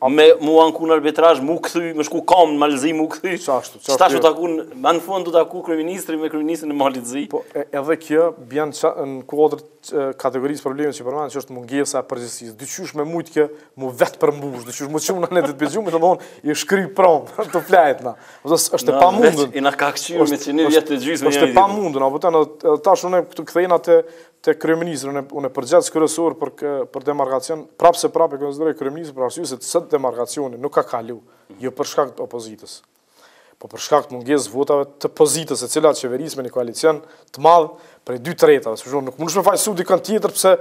m'u anku në arbitrazh, m'u kthy, me shku kamë në Mal të Zi, m'u kthy. Qashtu, qashtu. Qashtu u takun, më në fund u taku kryeministri me kryeministrin e Malit të Zi. Po, edhe kjo, bjen në kuadër të kategorisë së problemit që përmenda, që është mungesa e përgjegjësisë. Do qysh me mujtë kjo, m'u vetëpërmbush, dhe qysh m'u çu në një ditë prej gjumi, të ndonë, i shkry prom, të flajt na. Është e pamundun. I në ka këqyru me qe një vjet e gjysë me një ditë. Është e pamundun, apo edhe tash unë këtu kthehna te, te kryeministri, unë, unë përgjegjës kryesor për, për demarkacion, prapë se prapë e konsideroj kryeministrin, për arsye se sot demarkacioni nuk ka kalu, jo për shkak të opozitës. Po për shkak të mungesës së votave të pozitës e cila qeveris me një koalicion të madh prej dy tretave, sepse nuk mundesh me fajësu dikon tjetër pse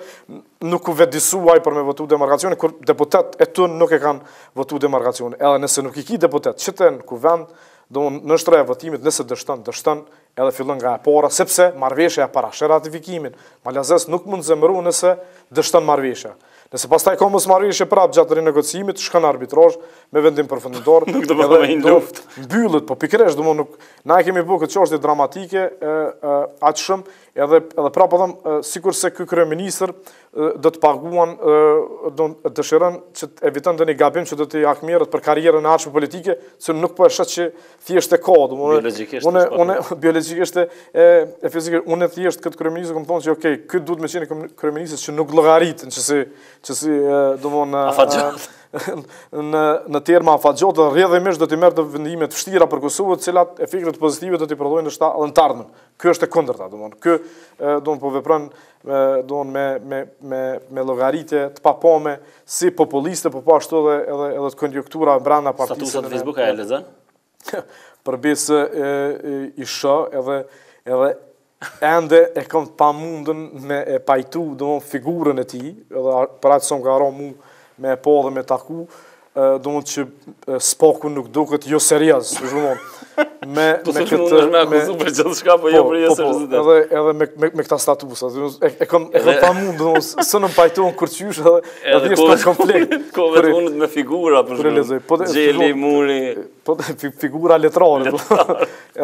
nuk u vetëdijesu ai për me votu demarkacionin, kur deputetët e tu nuk e kanë votu demarkacionin. Edhe nëse nuk i ki deputetët, qite në kuvend, do nënshtroja votimit, nëse dështon, dështon, edhe fillon nga e para sepse marrëveshja e parasheh ratifikimin, malazezët nuk mund të zemërohen nëse dështon marrëveshja. Nëse pastaj ka mosmarrëveshje prapë gjatë rinegocimit shkon në arbitrazh me vendim përfundimtar. nuk do bëhet më një luftë. Mbyllet, po pikërisht, domthonë nuk na e kemi bërë këtë çështje dramatike ë ë aq shumë edhe edhe prapë po them sikurse ky kryeministër do të paguan, do të dëshiron që të eviton ndonjë gabim që do t'i hakmerret për karrierën e ardhshme politike, që nuk po e shoh që thjesht e ka. Biologikisht unë, unë, biologikisht e, e fizikisht, unë thjesht këtë kryeministër kam thonë që, okej, okay, ky duhet me qenë kryeministër që nuk llogarit, që si, që si, domethënë... Afatgjatë. në në terma afatgjatë dhe rrjedhimisht do të merrte vendime të vështira për Kosovën, të cilat efektet pozitive do t'i prodhojnë ndoshta edhe në Ky është e kundërta, do të thonë, ky do të po vepron do me me me me llogaritje të papame si populiste, por po ashtu edhe edhe edhe të konjunktura brenda partisë. Statusin në Facebook a e lexon? Për besë i shoh edhe edhe ende e kam të pamundun me e pajtu domethënë figurën e tij, edhe për aq sa m'ka ra mu me e pa dhe me taku, do mund që spaku nuk duket jo serios, si shumë mund. Me, po me këtë... Po me akuzu për gjithë shka, po jo për jesë e rëzit. Edhe, edhe me, me, me këta status, atë, e, e kam, e kam pa mund, do mund, së në mpajtu në kërqysh, edhe, edhe, edhe kove, komplet. Kove të mundët me figura, për shumë, po gjeli, humori. Po të figura letrare, po.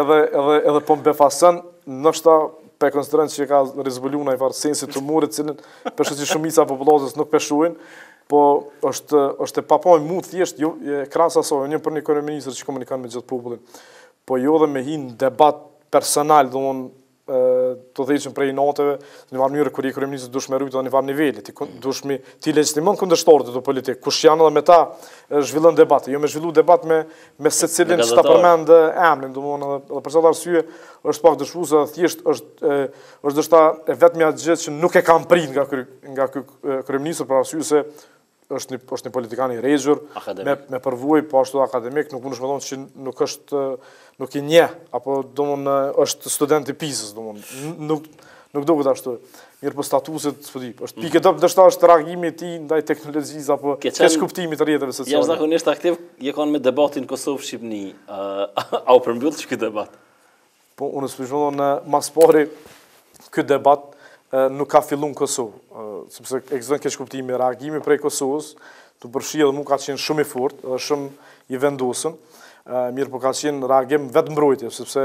edhe, edhe, edhe po më befasën, nështë pe konsideron që ka rizbuluna i farë sensit të humorit, cilin, për shumë që shumica popullatës nuk peshuin, Po është është e papaj mut thjesht jo e krahas asaj, unë jam për një kryeministër që komunikon me gjithë popullin. Po jo dhe me hin debat personal, domthon të dhëçim prej natëve, në një mënyrë kur i kryeministër dush me rujt në një farë niveli, ti mm. dush mi ti legjitimon kundërshtarët e politik, kush janë edhe me ta zhvillon debat, jo me zhvillu debat me me secilin që ta përmend emrin, domthon edhe edhe për çfarë arsye është pak dëshmuese dhe thjesht është është dështa e vetmja gjë që nuk e kam prit nga ky nga ky Kryeministër për arsye se është një, është një politikan i regjur, me, me përvojë, po ashtu akademik, nuk mund është me thonë që nuk është, nuk i njeh, apo domethon është student i pisës, domethon, nuk, nuk duket ashtu. Mirëpo po statuset, së përdi, është pikë e dobët, ndoshta është reagimi i tij ndaj teknologjisë, apo keqkuptimit të rrjeteve sociale. Jashtëzakonisht aktiv, je konë në debatin Kosovë-Shqipni, a u përmbyllë ky debat? Po unë s'po domethon ma s'pari ky debat nuk ka fillu në Kosovë, sepse ekziston keqkuptimi, reagimi prej Kosovës, tu përfshi edhe mu ka qenë shumë i fortë, edhe shumë i vendosun. Mirëpo ka qenë reagim vetëmbrojtje, sepse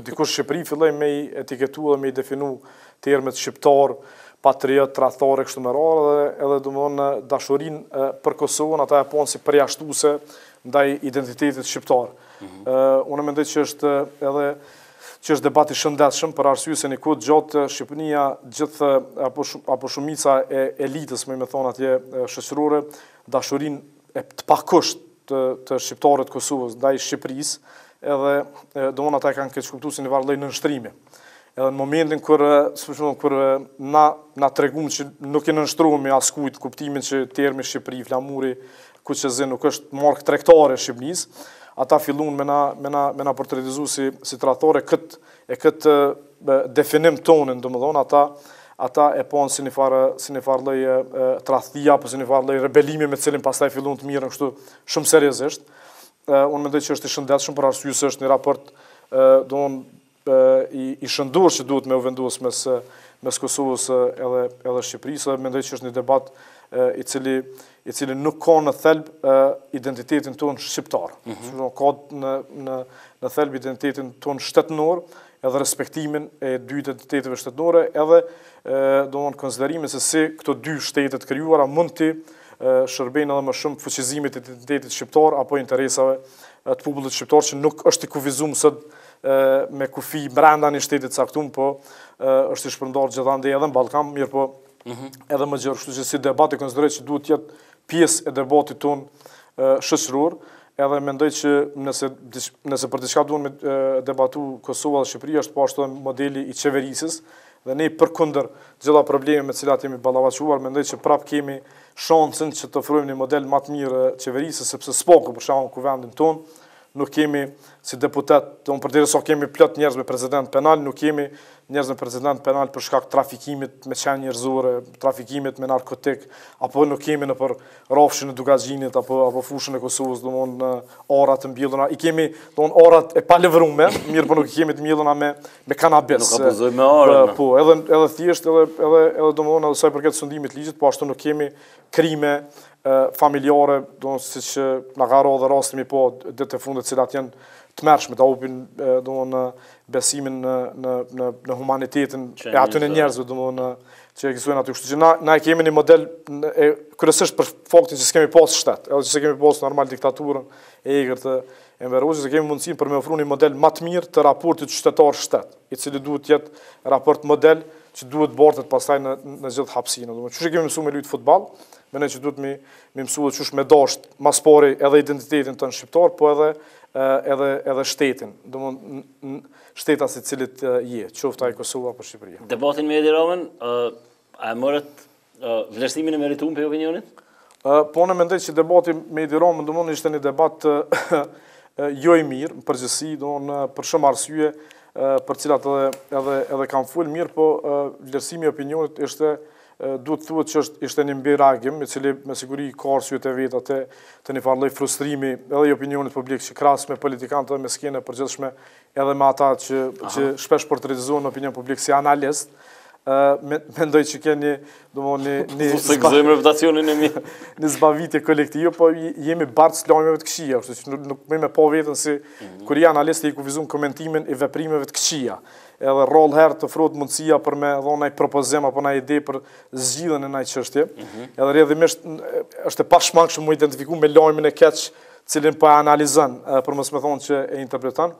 dikush n'Shqipëri filloj me i etiketu dhe me i definu termet shqiptar, patriot, tradhtar e kështu me radhë, dhe edhe domethon dashurin për Kosovën, ata e panë si përjashtuese, ndaj identitetit shqiptar. Unë mendoj që është edhe që është debat i shëndetshëm për arsye se një kohë t'gjatë Shqipnia gjithë apo apo shumica e elitës, me më thonë atje shoqërore, dashurinë e pakusht të, të shqiptarëve t'Kosovës, ndaj Shqipërisë, edhe domethon ata e kanë keqkuptu si një farë lloj nënshtrimi. Edhe në momentin kur, për shembull, kur na, na tregum që nuk i nënshtrohemi askujt n'kuptimin që termi Shqipëri, flamuri, Kuqezi nuk është markë tregtare e Shqipnisë. Ata fillun me na, me na, me na portretizu si, si tradhtarë, e këtë definim tonin, domethon, ata, ata e panë si një farë, si një farë lloj tradhtia, apo si një farë lloj rebelimi me cilin pastaj fillun të merren kështu shumë seriosisht. Unë mendoj që është i shëndetshëm për arsye se është një raport, domethon, i shëndoshë që duhet me u vendus mes Kosovës edhe Shqipërisë dhe mendoj që është një debat i cili i cili nuk ka në thelb identitetin tonë shqiptar. Mhm. Nuk ka në në në thelb identitetin tonë shtetënor, edhe respektimin e dy identiteteve shtetënore, edhe domthon konsiderimin se si këto dy shtete të krijuara mund t'i shërbejnë edhe më shumë fuqizimit të identitetit shqiptar apo interesave të popullit shqiptar që nuk është i kufizum sot me kufi brenda një shteti t'caktum, po është i shpërndarë gjithandej edhe në Ballkan, mirëpo mhm. edhe më gjerë, kështu që si debat e konsideroj që duhet t'jetë pjesë e debatit tonë shoqëror, edhe mendoj që nëse, nëse për diçka duhet me debatu Kosova dhe Shqipëria, është po ashtu modeli i qeverisjes, dhe ne përkundër gjitha problemeve me cilat jemi ballafaquar, mendoj që prap kemi shansën që të ofrojmë një model ma të mirë qeverisës, sepse së paku për shembull n'kuvendin tonë, Nuk kemi si deputetë, domethënë përderisa kemi plot njerëz me precedentë penal, nuk kemi njerëz me precedentë penal për shkak trafikimit me qenie njerëzore, trafikimit me narkotikë, apo nuk kemi nëpër rrafshin e Dukagjinit apo apo fushën e Kosovës, domethënë ara të mbjelluna. I kemi, domethënë arat e palëvrume, mirëpo nuk i kemi të mbjelluna me me kanabis. Nuk abuzojmë me arën. Po, edhe edhe thjesht edhe edhe edhe domethënë edhe sa i përket sundimit të ligjit, po ashtu nuk kemi krime familjare, domthonë siç na ka rënë edhe rasti me i pa ditët e fundit cilat janë t'tmerrshme, ta hupin domthonë besimin në në në në humanitetin e atyne njerëzve domthonë që ekzistojnë aty, kështu që na ne e kemi një model e kryesisht për faktin që s'kemi pas shtet, edhe që s'kemi pas normal diktaturën e egër të Enver Hoxhës, kemi mundësinë për me ofru një model ma të mirë të raportit qytetar shtet, i cili duhet të jetë raport model që duhet t'bartet pastaj në në gjithë hapësinë, domthonë, qysh i kemi mësu me lujt futboll, Mendoj që duhet mi, mi mësu dhe qysh me dasht mas pari edhe identitetin tonë shqiptar, po edhe, edhe, edhe shtetin, domethënë shtetas i cilit je, qoftë ai Kosova apo Shqipëria. Debatin me Edi Ramën, a e morët vlerësimin e meritum prej opinionit? Po unë mendoj që debati me Edi Ramën, domethënë ishte një debat jo i mirë, në përgjithësi, domethënë për shumë arsye, për të cilat edhe, edhe, edhe kam fol, mirëpo vlerësimi i opinionit ishte Duhet të thuhet që është ishte një mbireagim, i cili me siguri i ka arsyet e veta të të një farë lloj frustrimi edhe i opinionit publik krahas me politikanët dhe me skenën e përgjithshme edhe me ata që që shpesh portretizohen në opinion publik si analistë, ë mendoj që ke një, domthonë një një s'e gëzojmë reputacionin e mirë. Një zbavitje kolektive, po jemi bartës të lajmeve të këqija, kështu që nuk munë me pa veten si mhm. qoftë analistë i kufizum n'komentimin e veprimeve të këqija. edhe rrallë herë të ofrohet mundësia për me dhonë ndonjë propozim apo ndonjë ide për zgjidhjen e ndonjë çështje, mhm. edhe rrjedhimisht është e pashmangshme m'u identifiku me lajmin e keq të cilin po e analizon, për mos me thonë që e interpreton.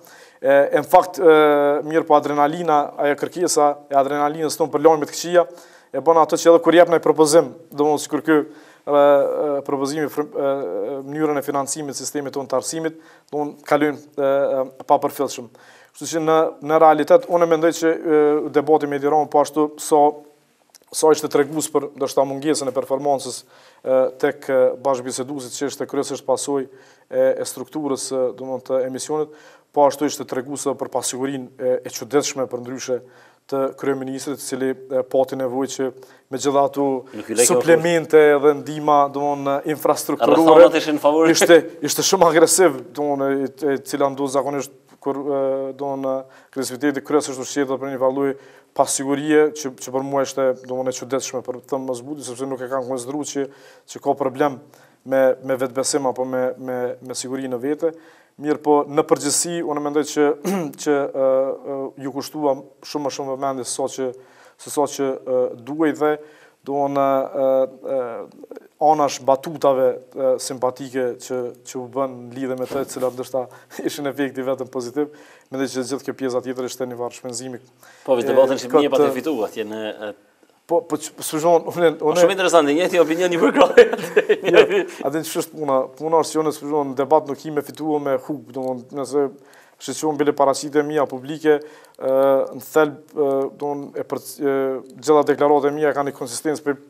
E në fakt, mirëpo adrenalina, ajo kërkesa e adrenalinës tonë për lajme të këqija, e bon atë që edhe kur jep ndonjë propozim, dhe domethonë sikur ky propozimi për mënyrën e financimit të sistemit tonë të arsimit, dhe domethonë kalojnë të papërfillshëm. Kështu që në, në realitet, unë mendoj që e, debati me Edi Ramën, po ashtu sa, sa ishte tregus për ndoshta mungesën e performansës e, tek bashkëbiseduesit që ishte kryesisht pasojë e, e strukturës domethonë të emisionit, po ashtu ishte tregus edhe për pasigurinë e, e çuditshme për ndryshe të kryeministrit, i cili pati nevojë që me gjithë ato suplemente dhe ndihma, domethonë infrastrukturore, ishte shumë agresiv, domethonë e cila ndodh zakonisht, kur domethonë agresiviteti kryesisht ushqehet edhe prej një farë lloj pasigurie, që për mua ishte domethonë e çuditshme, për të më zbuti, sepse nuk e kam konsideru që ka problem me vetëbesim apo me siguri në vete, Mirëpo, në përgjithësi, unë mendoj që që iu kushtua shumë më shumë vëmendje se sa që se sa që duhej dhe domethonë anash batutave simpatike që, që u bënë lidhje me të, të cilat ndoshta ishin efekti vetëm pozitiv, mendoj që gjithë kjo pjesa tjetër ishte një farë shpenzimi. Po, veç debatin që me e pa të fitu, atje në Po, po, p.sh., unë... Po, shumë interesant, një si opinion një përkrojë. Jo, a din çë është puna, puna është që unë, p.sh., në debat nuk hyj me fitua me hup, domethonë, nëse i sheh ti bile paraqitjet e mija publike, në thelb, domethonë, nëpër gjitha deklaratat e mija ka një konsistens prej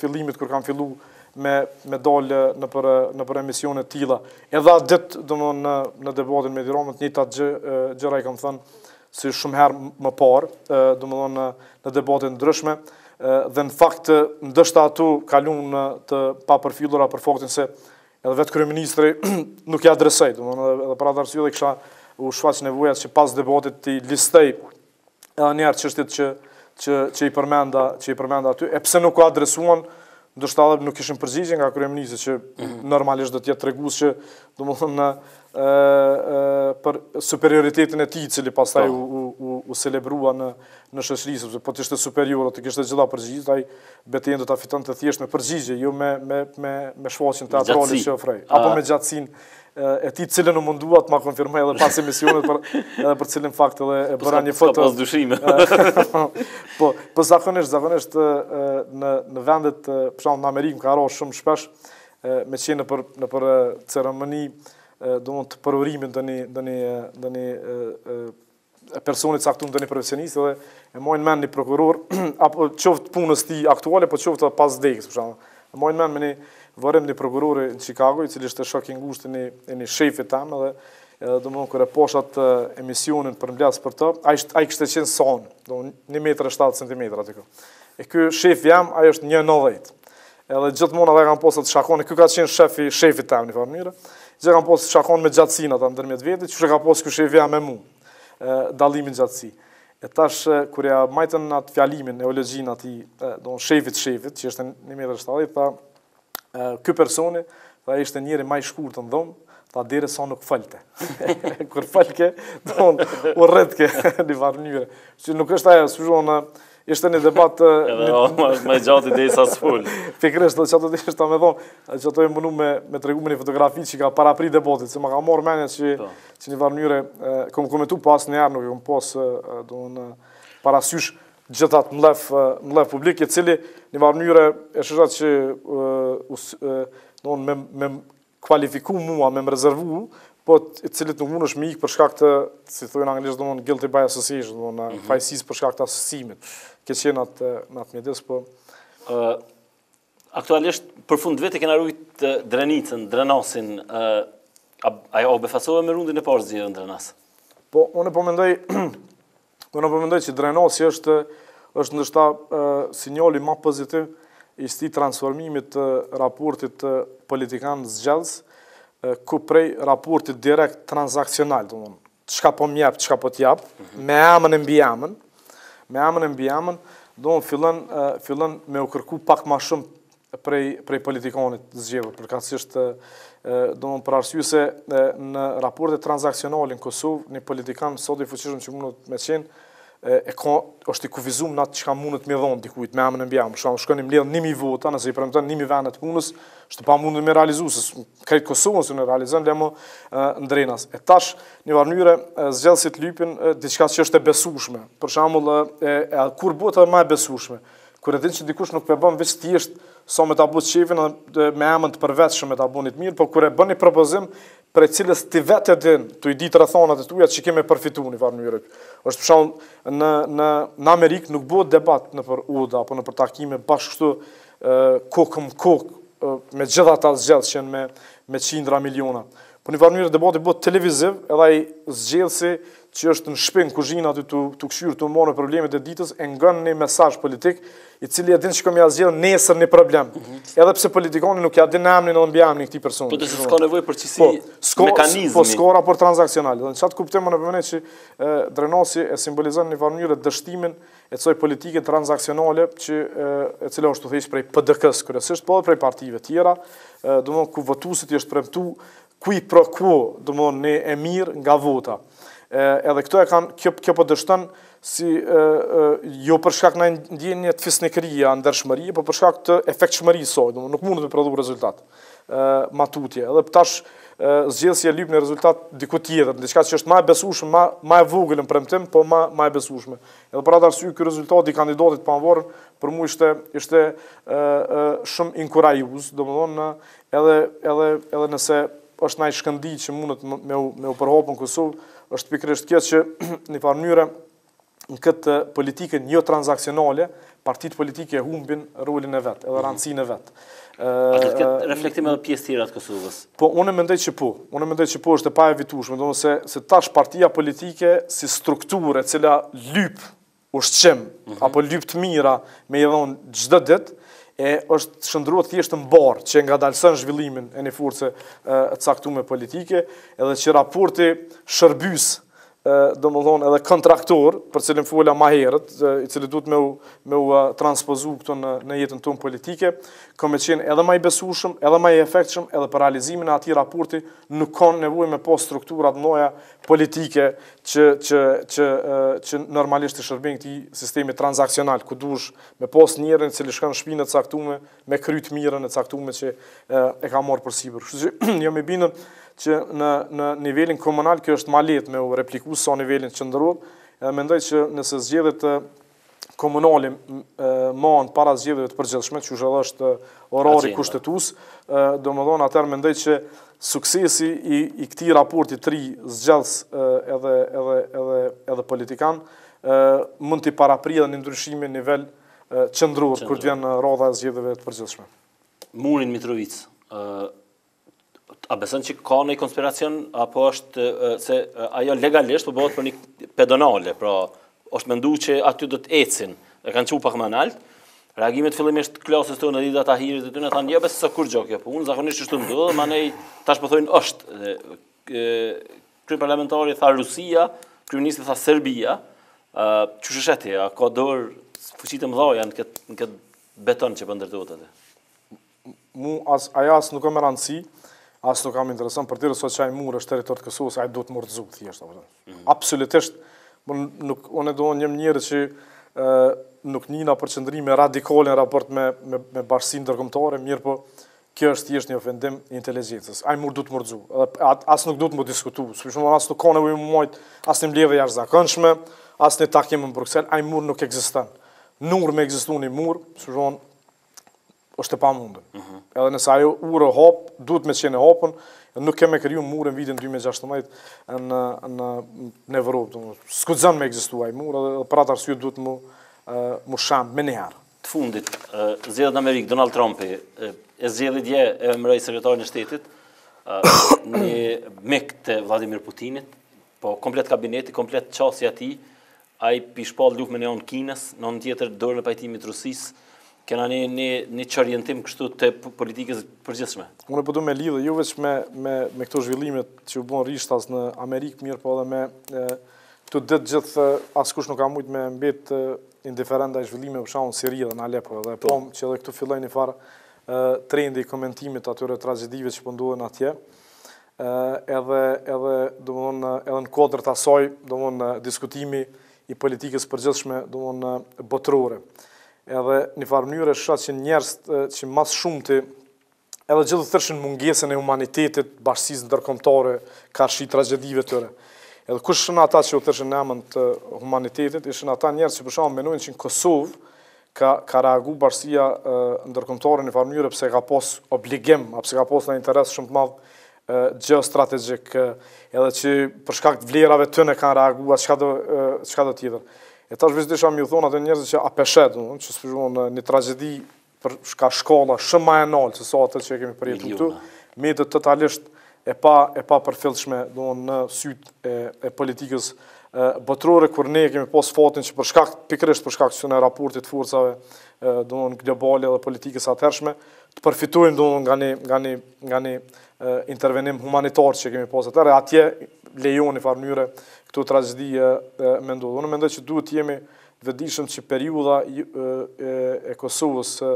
fillimit kur kam fillu me, me dalë nëpër, nëpër emisione të tilla. Edhe atë ditë, domethonë, në, në debatin me Edi Ramën, të njëjtat gjë, gjëra i kam thënë, si shumë herë më parë, domethonë në debate të ndryshme, dhe në fakt ndoshta ato kaluan të papërfillura për faktin se edhe vetë kryeministri nuk i adresoi, domethonë edhe për atë arsye dhe u shfaq nevoja që pas debatit t'i listoj edhe njëherë çështjet që, që, që, i përmenda, që i përmenda aty, e pse nuk u adresuan, Ndoshta edhe nuk kishim përgjigje nga kryeministri që mhm. normalisht do të jetë tregues që domethënë ë për superioritetin e tij i cili pastaj po. u u u celebrua në në shoqëri sepse po të ishte superior të kishte gjithë përgjigje ai betejën do ta fitonte thjesht me përgjigje jo me me me me shfaqjen teatrale që ofroi apo me gjatësinë e tij të cilën u mundua të ma konfirmojë edhe pas emisionit, për, edhe për të cilin fakt edhe e bëra një foto. Pas dyshime. po, po zakonisht, zakonisht në, në vendet, për shembull në Amerikë, më ka ra shumë shpesh, me qenë nëpër, nëpër ceremoni, domethonë të përurimit të ndonjë, ndonjë, ndonjë, e personit caktum ndonjë profesionist edhe e maj n'men një prokuror apo qoftë punës tij aktuale apo qoftë pas vdekjes për shembull. E maj n'men me një vorrim një prokurori në Chicago i cili ishte shok i ngushtë në në një shefit tem edhe edhe domethënë kur e pashë atë emisionin përmbyllës për to, ai ishte ai kishte qenë s'di, do 1.7 cm aty ku. E ky shefi jem, ai është 1.90. Edhe gjithmonë ata kanë pas atë shakanë, ky ka qenë shefi, shefi tem në farë mënyre. Gjithë kanë pas atë shakanë me gjatësinë ata ndërmjet vetë, qysh ka pas ky shefi jem me mua. dallimin gjatësi. E tash kur ia majtën atë fjalimin, eulogjinë aty, domethënë shefit shefit, që është një 1.70, tha ky personi, tha ishte njeri më i shkurtë në dhomë, tha derisa nuk folte. kur folke, domethënë u rritke në farë mënyre. Si nuk është ajo, s'u jon Ishte një debat... Edhe ama është më i gjati derisa s'fol. Pikërisht, qato deshta me thonë, qato e menova me, me tregu me një fotografi që ka parapri debatit, se ma ka marrë menja që, po. që në një farë mënyre, kom komentu pas një herë, nuk kom pas, domethënë parasysh gjithë at mllef, mllef publik, i cili në një farë mënyre e shihsha që, don me, me kualifiku mua me m'rezervu, po të cilit nuk mundesh me ikë për shkak të, si thuhet në anglisht, domethënë, guilty by association, domethënë, mhm. fajsisë për shkak të asocimit. Ke qenë aty, në atë mjedis, po... aktualisht, për fund vetë e kena rujt Drenicën, Drenasin, a, u befasove me rundin e parë zgjedhjeve në Drenas? Po, unë po mendoj, Unë po mendoj që Drenasi është është ndoshta sinjali më pozitiv i ksi transformimit të raportit politikan zgjedhës, ku prej raportit direkt transaksional, domethënë, çka po m'jep, çka po t'jap, mhm. me emën e mbiemën, me emën e mbiemën, domethënë fillon, fillon me u kërku pak ma shumë prej prej politikanit të zgjedhur përkatësisht domethonë për arsye se në raporte transaksionale në Kosovë një politikan sado i fuqishëm që mundet me qenë e ka është i kufizum në atë çka mundet me i dhon dikujt me emën e mbiemën për shkak shkon i mbledh 1000 vota nëse i premton 1000 vende të punës është e pamundur me realizu se krejt Kosovën s'e realizon le mo n'Drenas e tash në farë mënyre zgjedhësit lypin diçka që është e besueshme për shembull e, e kur bohet ma e besueshme Kur e din që dikush nuk po e bën veç thjesht sa me ta bo qefin dhe me emën të përvetshëm me ta bo një të mirë, por kur e bën një propozim prej cilës ti vetë e din, tu i ditë rrethonat e tuja që ki me përfitu në farë mënyrë. Është për shembull në në në Amerikë nuk bëhet debat nëpër oda apo nëpër takime bash kështu kokë m'kokë me gjithë ata zgjedhës që janë me me qindra miliona. Po në një farë mënyrë debati bëhet televiziv, edhe ai zgjedhësi që është në shpi, në kuzhinë aty tu e kqyrë, tu i marrun problemet e ditës, e ngon një mesazh politik, i cili e din që ka me ja zgjidh nesër një problem. Mhm. Edhe pse politikani nuk ja din as emnin as mbiemnin këtij personi. Po të se s'ka nevojë për çësi po, s'ka, mekanizmi. Po s'ka raport transaksional. Dhe në qatë kuptim më e përmene që e, Drenasi e simbolizon në njëfar mënyre dështimin e kësaj politike transaksionale që e, e cila është thjesht prej PDK-së kryesisht, po dhe prej partive tjera, e, ku votuesit i është premtu Quid pro quo, domthon një e mirë nga vota. E, edhe këto e kanë, kjo, kjo po dështon si e, e, jo për shkak naj ndjenje të fisnikërie, ndershmërie, po për shkak të efektshmërisë së saj, domthon nuk mund të prodhojë rezultat. Ë ma tutje, edhe tash zgjedhësi e lyp një rezultat diku tjetër, diçka që është ma e besueshme, ma ma e vogël në premtim, po ma ma e besueshme. Edhe për atë arsye ky rezultat i kandidatit të pavarur për mua ishte ishte ë ë shumë inkurajues, domthon në Edhe edhe edhe nëse është naj shkëndi që mundet me u me u përhap në Kosovë, është pikërisht kjo që në një farë mënyre në këtë politikën jo transaksionale, partitë politike humbin rolin e vet, edhe mhm. rëndësinë e vet. A do të ketë reflektime edhe në pjesë tjera të Kosovës? Po unë mendoj që po. Unë mendoj që po është e paevitueshme, domethënë se se tash partia politike si strukturë e cila lyp ushqim apo lypë të mira me i dhonë çdo ditë, e është shndërru thjesht në barrë që e ngadalson zhvillimin e një force të caktume politike, edhe që raporti shërbyes, domethonë edhe kontraktor, për cilin fola ma herët, i cili duhet me u transpozu këtu në jetën tonë politike, ka me qenë edhe ma i besueshëm, edhe ma i efektshëm, edhe për realizimin e atij raporti, nuk ka nevojë me pas strukturat ndonjë politike që që që që normalisht i shërbejnë këtij sistemi transaksional ku duhesh me pas njerin i cili shkon në shpinë e caktume me kry të mirën e caktume që e ka marrë përsipër. Kështu që jam i bindur që në në nivelin komunal kjo është më lehtë me u repliku sa në nivelin qendror. Edhe mendoj që nëse zgjedhjet të komunale mahen para zgjedhjeve të përgjithshme, që edhe është orari kushtetues, domethonë atëherë mendoj që suksesi i këtij raporti të ri zgjedhës edhe politikan, mund t'i paraprijë edhe një ndryshimi në nivel qendror, kur të vjen radha e zgjedhjeve të përgjithshme. Muri në Mitrovicë, a beson që ka një konspiracion, apo është se ajo legalisht po bëhet për një pedonale, pra është mendu që aty do të ecin, e kanë çu pak më naltë, Reagimet fillimisht të klasës tonë dhe ata ahirit të tyre thanë ja jo, besa s'o kurgjo kjo punë, zakonisht kështu ndodh, e manej tash po thonë është dhe kryeparlamentari tha Rusia, kryeministri tha Serbia, ë çka është atje, a kanë dorë fuqitë e mëdhaja në këtë këtë beton që po ndërtohet atje. Mu as hiç as nuk është me randësi, as nuk m'intereson, përderisa që ai mur është n'territor të Kosovës, ai duhet m'u rrxu, thjesht, apo? Mm. Absolutisht, nuk, unë e do një njëri që e, nuk njina për qëndrime radikale në raport me, me, me bashkësinë ndërkomtare, mirëpo, kjo është thjesht një ofendim i inteligjencës. Ai mur duhet m'u rrxu. Edhe as nuk duhet m'u diskutu. Për shembull, as nuk ka nevojë m'u majt as një mbledhje e jashtëzakonshme, as një takim në Bruksel, ai mur nuk ekziston. Mur me ekzistu një mur, për shembull, është e pamundur. Mhm. Edhe nëse ajo urë u hap, duhet me qenë e hapun, nuk kemi me kriju mure në vitin 2016 në, në, në Evropë. S'guxon me ekzistu ai mur, edhe për atë arsye duhet m'u, m'u shemb menjëherë. Të fundit, zjedhët në Amerikë, Donald Trumpi, e zgjedhi, dje e emëroi sekretarin e shtetit, një mik të Vladimir Putinit, po komplet kabineti, komplet qasja e tij, a po i shpall luftë n'njërën anë Kinës, në anën tjetër dorën e pajtimit Rusisë, kena një, një, një çorientim kështu të politikës së përgjithshme. Unë po du me lidhë jo veç me me me këto zhvillimet që u bon rishtas në Amerikë mirëpo edhe me, këto ditë gjithë askush nuk ka mujt me mbet indiferent ndaj zhvillimeve për shembull në Siri dhe në Alepo edhe po e pamë që edhe këtu filloi një farë trendi i komentimit t'atyre tragjedive që po ndodhin atje. edhe edhe domthon edhe në kuadër të asaj domthon diskutimi i politikës së përgjithshme domthon botërore edhe n'njëfarë mënyre shoh që njerëzit që ma së shumti edhe gjithë u thirrshin n'mungesën e humanitetit t'bashkësisë ndërkombëtare karshi tragjedive të tyre edhe kush ishin ata që u thirrshin në emën të humanitetit ishin ata njerëz që për shembull menojnë që në Kosovë Ka ka reagu bashkësia ndërkombëtare n'njëfarë mënyre pse ka pas obligim, a pse ka pas një interes shumë të madh geostrategjik, edhe që për shkak të vlerave tona kanë reagu, a çkado, çkado tjetër. E tash veç deshta me ju thonë atyre njerëzve që a pe sheh, domethonë, që për shembull një tragedi për nga shkalla shumë ma e nalë, sesa atë që e kemi përjetu këtu, mbetet totalisht e pa e papërfillshme, domthon në sytë e e politikës botërore kur ne e kemi pas fatin që për shkak pikërisht për shkak të raportit të forcave domthon globale dhe politikës së atëhershme të përfitojmë domthon nga një nga një nga një intervenim humanitar që e kemi pas atëherë atje lejohen n'njëfarë mënyre këto tragjedi me ndodh. Unë mendoj që duhet të jemi të vetëdijshëm që periudha e, e, e Kosovës e,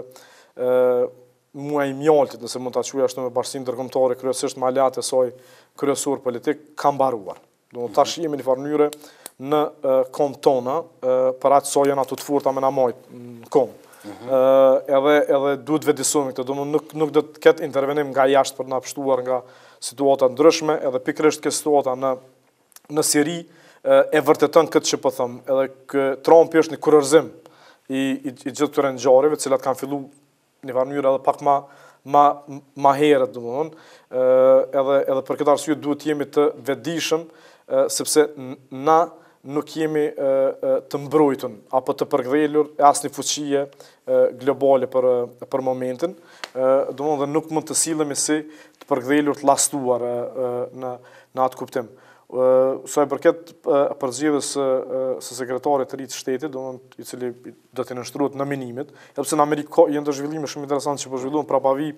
muaji i mjaltit, nëse mund ta quaj ashtu me bashkësinë ndërkombëtare, kryesisht me aleatët e saj kryesorë politik, ka mbaruar. Domethonë tash jemi n'njëfarë mënyre në kambë tona, për aq sa janë ato të forta me na majt në kambë. Mhm. edhe edhe duhet të vetëdijesohemi për këtë, domthonë nuk nuk do të ketë intervenim nga jashtë për të na pështuar nga situata të ndryshme, edhe pikërisht kjo situata në në Siri e vërteton këtë që po them, edhe ky Trumpi është një kurorëzim i i gjithë këtyre ngjarjeve, të cilat kanë filluar një farë mënyrë edhe pak ma, ma, ma herët, domethënë, edhe, edhe për këtë arsye duhet të jemi të vetëdijshëm, sepse na nuk jemi të mbrojtun, apo të përkëdhelur e asnjë fuqie globale për, për momentin, domethënë dhe nuk mund të sillemi si të përkëdhelur të llastuar në, në atë kuptim. Sa i përket përzgjedhjes së sekretarit të ri të shtetit, domethënë, i cili do t'i nënshtrohet nominimit, edhe pse në Amerikë janë do zhvillime shumë interesante që po zhvillohen prapavi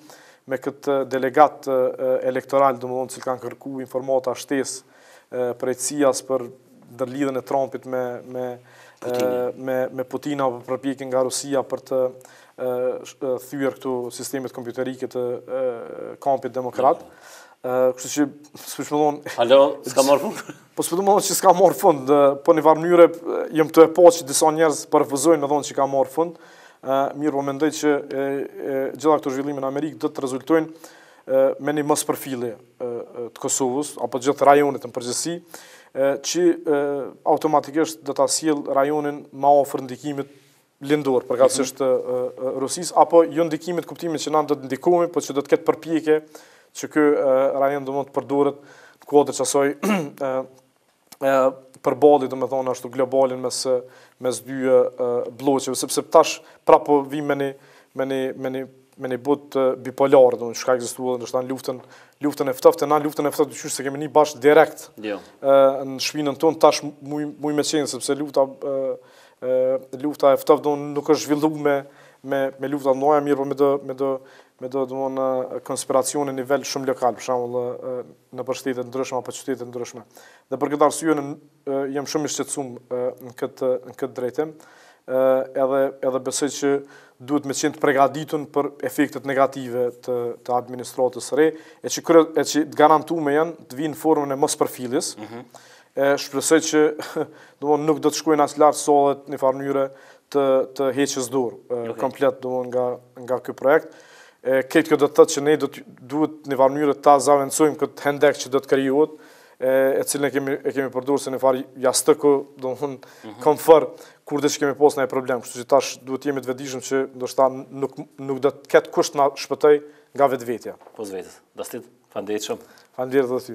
me këta delegatët elektoralë, domethënë të cilët kanë kërku informata shtesë prej CIA-s për ndërlidhjen e Trumpit me me Putinin. me me Putin apo përpjekjen nga Rusia për të thyer këto sistemet kompjuterike të kampit demokrat. Kështu që, siç më thon, Alo, s'ka marrë fund. Po s'po du me thonë që s'ka marrë fund, po një farë mënyre jemi tu e pa që disa njerëz po refuzojnë me thonë që ka marrë fund, mirëpo mendoj që gjitha këto zhvillime në Amerikë do të rezultojnë me një mospërfillje të Kosovës, apo gjithë rajonit në përgjithësi, që automatikisht do ta sjell rajonin ma afër ndikimit lindor, përkatësisht të Rusisë, apo jo ndikimit në kuptimin që na do të ndikohemi, po që do të ketë përpjekje që ky rajon do mund të përdoret në kuadër të asaj përballjes, domethonë, ashtu globale mes, mes dy bloqeve, sepse tash prapo vim me një, me një, me një me një botë bipolare, domethënë çka ka ekzistuar, ndoshta në luftën, luftën e ftohtë, e na luftën e ftohtë, dysh s'e kemi ndje bash direkt, jo. në shpinën tonë, tash muj, muj me qenë, sepse lufta Lufta e ftohtë nuk është zhvillu me me me lufta ndonjë mirëpo me do me do me domethonë konspiracione në nivel shumë lokal, për shembull nëpër shtete të ndryshme apo qytete të ndryshme. Dhe për këtë arsye unë jam shumë i shqetësuar në këtë në këtë drejtim. ë edhe edhe besoj që duhet me qenë të përgatitun për efektet negative të, të administratës së re, e që, kërë, e që të garantume janë të vijnë në formën e mospërfilljes, mm -hmm. E shpresoj që domthon nuk do të shkojnë aq larg sa që në njëfarë mënyre të të heqin dorë komplet domthon nga nga ky projekt. E këtë kjo do të thotë që ne do të duhet në njëfarë mënyre ta zëvendësojmë këtë hendek që do të krijohet e, e cilën e kemi e kemi përdorur si njëfarë jastëku, domthon mm -hmm. komfor kurdo që kemi pas ndonjë problem, kështu që tash duhet të jemi të vetëdijshëm që ndoshta nuk nuk do të ketë kush të na shpëtojë nga vetvetja. Po vetë. Dastit, faleminderit shumë. Faleminderit edhe ty.